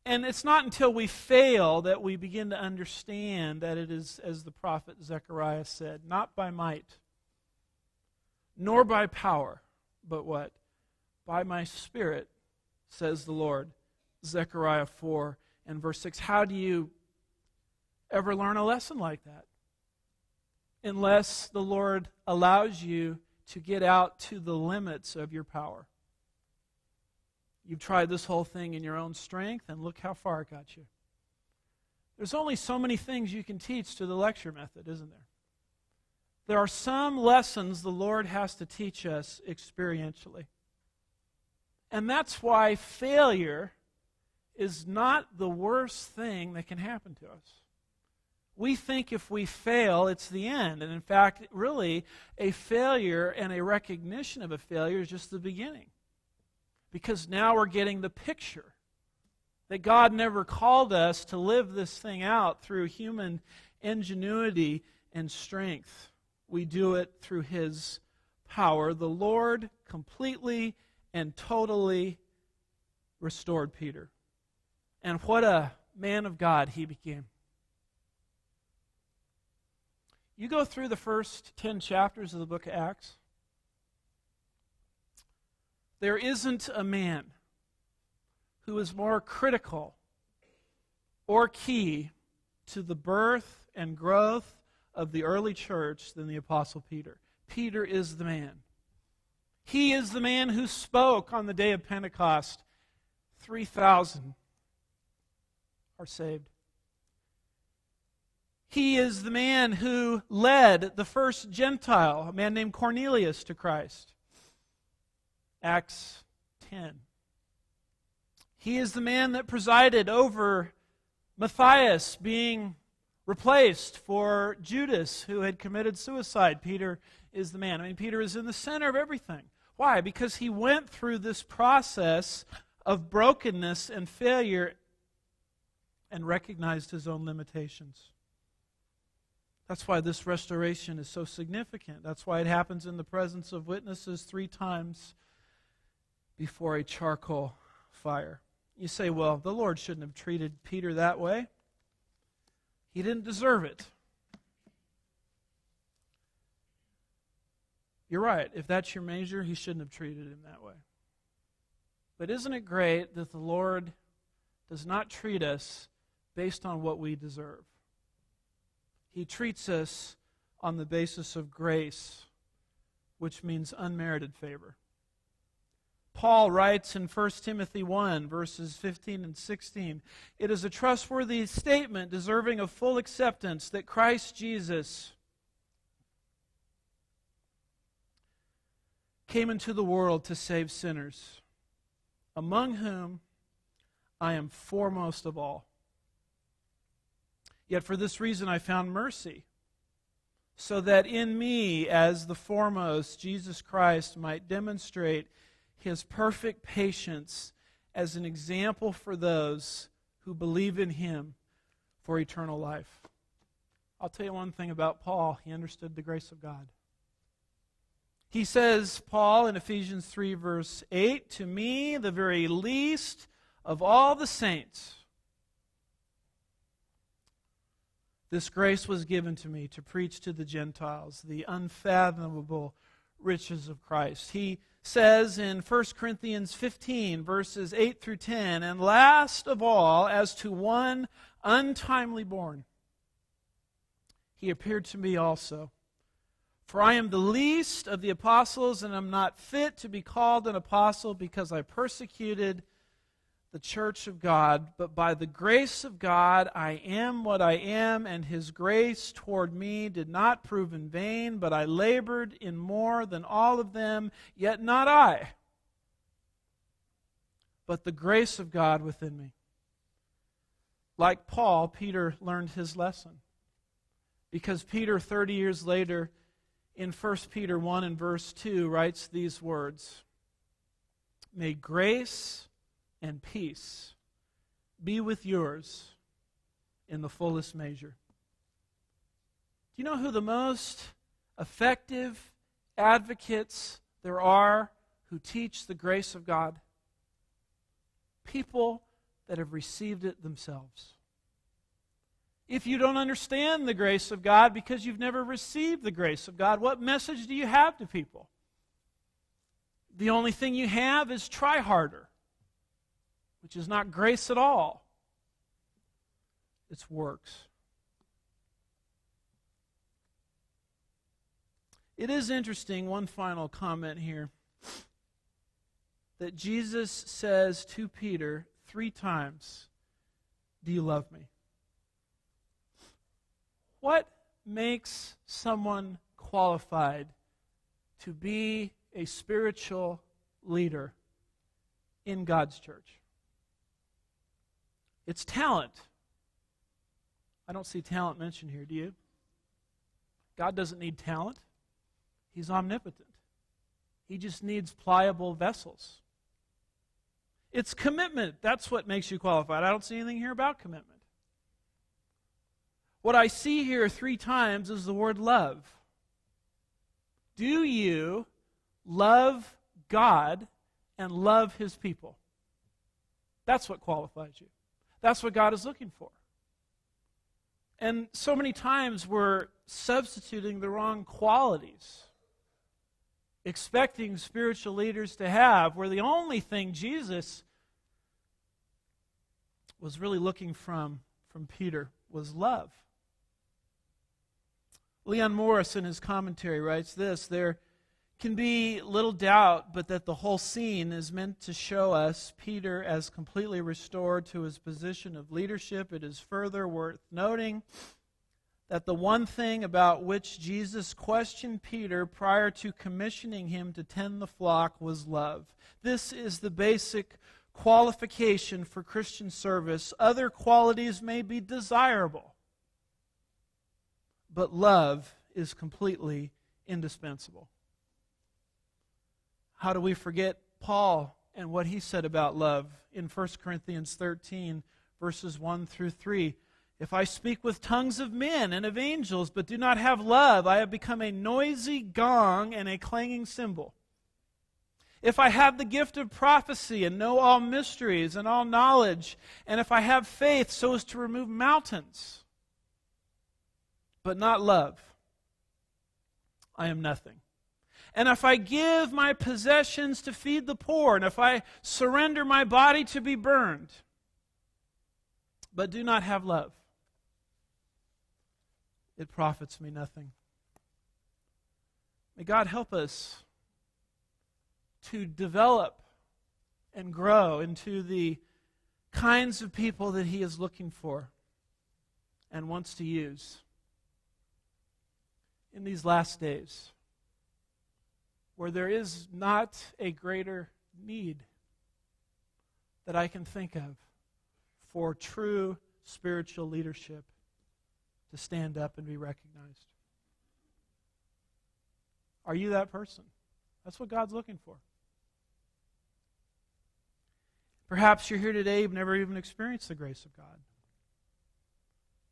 And it's not until we fail that we begin to understand that it is, as the prophet Zechariah said, not by might, nor by power, but what? By my spirit, says the Lord. Zechariah 4 and verse 6. How do you ever learn a lesson like that? Unless the Lord allows you to get out to the limits of your power. You've tried this whole thing in your own strength, and look how far it got you. There's only so many things you can teach to the lecture method, isn't there? There are some lessons the Lord has to teach us experientially. And that's why failure is not the worst thing that can happen to us. We think if we fail, it's the end. And in fact, really, a failure and a recognition of a failure is just the beginning. Because now we're getting the picture that God never called us to live this thing out through human ingenuity and strength. We do it through His power. The Lord completely and totally restored Peter. And what a man of God he became. You go through the first 10 chapters of the book of Acts, there isn't a man who is more critical or key to the birth and growth of the early church than the Apostle Peter. Peter is the man. He is the man who spoke on the day of Pentecost. 3,000 are saved. He is the man who led the first Gentile, a man named Cornelius, to Christ. Acts 10. He is the man that presided over Matthias being replaced for Judas, who had committed suicide. Peter is the man. I mean, Peter is in the center of everything. Why? Because he went through this process of brokenness and failure and recognized his own limitations. That's why this restoration is so significant. That's why it happens in the presence of witnesses three times before a charcoal fire. You say, well, the Lord shouldn't have treated Peter that way. He didn't deserve it. You're right. If that's your measure, he shouldn't have treated him that way. But isn't it great that the Lord does not treat us based on what we deserve? He treats us on the basis of grace, which means unmerited favor. Paul writes in 1 Timothy 1, verses 15 and 16 It is a trustworthy statement deserving of full acceptance that Christ Jesus came into the world to save sinners, among whom I am foremost of all. Yet for this reason I found mercy, so that in me, as the foremost, Jesus Christ might demonstrate his perfect patience as an example for those who believe in him for eternal life. I'll tell you one thing about Paul. He understood the grace of God. He says, Paul in Ephesians 3, verse 8, to me, the very least of all the saints, this grace was given to me to preach to the Gentiles the unfathomable riches of Christ. He says in 1 Corinthians 15, verses 8 through 10, and last of all, as to one untimely born, he appeared to me also for I am the least of the apostles, and am not fit to be called an apostle because I persecuted the church of God. But by the grace of God, I am what I am, and his grace toward me did not prove in vain, but I labored in more than all of them, yet not I, but the grace of God within me. Like Paul, Peter learned his lesson. Because Peter, 30 years later, in 1 Peter 1 and verse 2 writes these words May grace and peace be with yours in the fullest measure. Do you know who the most effective advocates there are who teach the grace of God? People that have received it themselves if you don't understand the grace of God because you've never received the grace of God, what message do you have to people? The only thing you have is try harder, which is not grace at all, it's works. It is interesting, one final comment here, that Jesus says to Peter three times, Do you love me? What makes someone qualified to be a spiritual leader in God's church? It's talent. I don't see talent mentioned here, do you? God doesn't need talent, He's omnipotent. He just needs pliable vessels. It's commitment. That's what makes you qualified. I don't see anything here about commitment. What I see here three times is the word love. Do you love God and love His people? That's what qualifies you. That's what God is looking for. And so many times we're substituting the wrong qualities, expecting spiritual leaders to have, where the only thing Jesus was really looking from from Peter was love. Leon Morris, in his commentary, writes this There can be little doubt but that the whole scene is meant to show us Peter as completely restored to his position of leadership. It is further worth noting that the one thing about which Jesus questioned Peter prior to commissioning him to tend the flock was love. This is the basic qualification for Christian service. Other qualities may be desirable but love is completely indispensable. How do we forget Paul and what he said about love in 1 Corinthians 13, verses 1 through 3? If I speak with tongues of men and of angels, but do not have love, I have become a noisy gong and a clanging cymbal. If I have the gift of prophecy and know all mysteries and all knowledge, and if I have faith so as to remove mountains, but not love, I am nothing. And if I give my possessions to feed the poor, and if I surrender my body to be burned, but do not have love, it profits me nothing. May God help us to develop and grow into the kinds of people that He is looking for and wants to use in these last days where there is not a greater need that I can think of for true spiritual leadership to stand up and be recognized. Are you that person? That's what God's looking for. Perhaps you're here today, you've never even experienced the grace of God.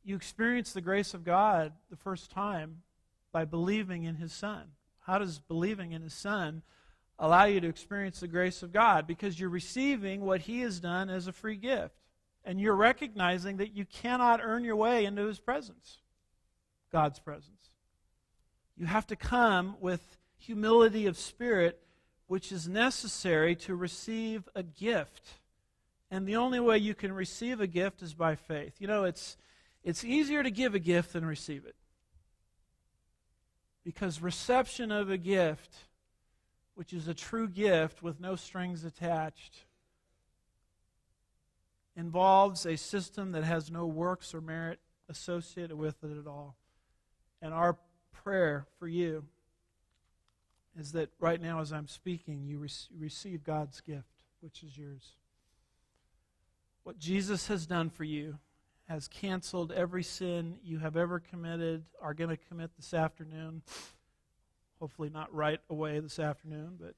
You experienced the grace of God the first time by believing in his son. How does believing in his son allow you to experience the grace of God? Because you're receiving what he has done as a free gift. And you're recognizing that you cannot earn your way into his presence, God's presence. You have to come with humility of spirit, which is necessary to receive a gift. And the only way you can receive a gift is by faith. You know, it's, it's easier to give a gift than receive it. Because reception of a gift, which is a true gift with no strings attached, involves a system that has no works or merit associated with it at all. And our prayer for you is that right now, as I'm speaking, you re- receive God's gift, which is yours. What Jesus has done for you has canceled every sin you have ever committed, are going to commit this afternoon. Hopefully, not right away this afternoon, but.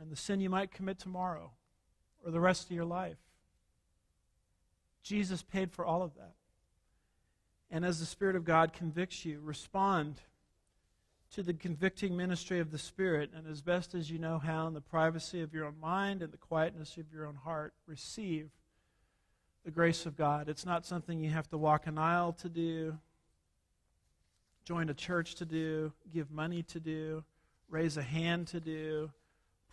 And the sin you might commit tomorrow or the rest of your life. Jesus paid for all of that. And as the Spirit of God convicts you, respond to the convicting ministry of the Spirit, and as best as you know how, in the privacy of your own mind and the quietness of your own heart, receive the grace of God. It's not something you have to walk an aisle to do, join a church to do, give money to do, raise a hand to do,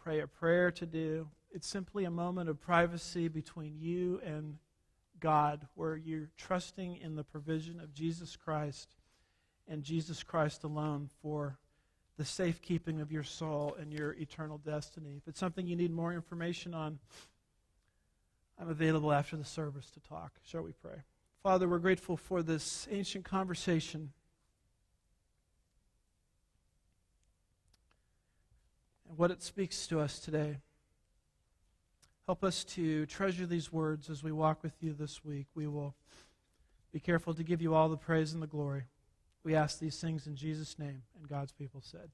pray a prayer to do. It's simply a moment of privacy between you and God where you're trusting in the provision of Jesus Christ and Jesus Christ alone for the safekeeping of your soul and your eternal destiny. If it's something you need more information on, I'm available after the service to talk. Shall we pray? Father, we're grateful for this ancient conversation. And what it speaks to us today. Help us to treasure these words as we walk with you this week. We will be careful to give you all the praise and the glory. We ask these things in Jesus' name, and God's people said.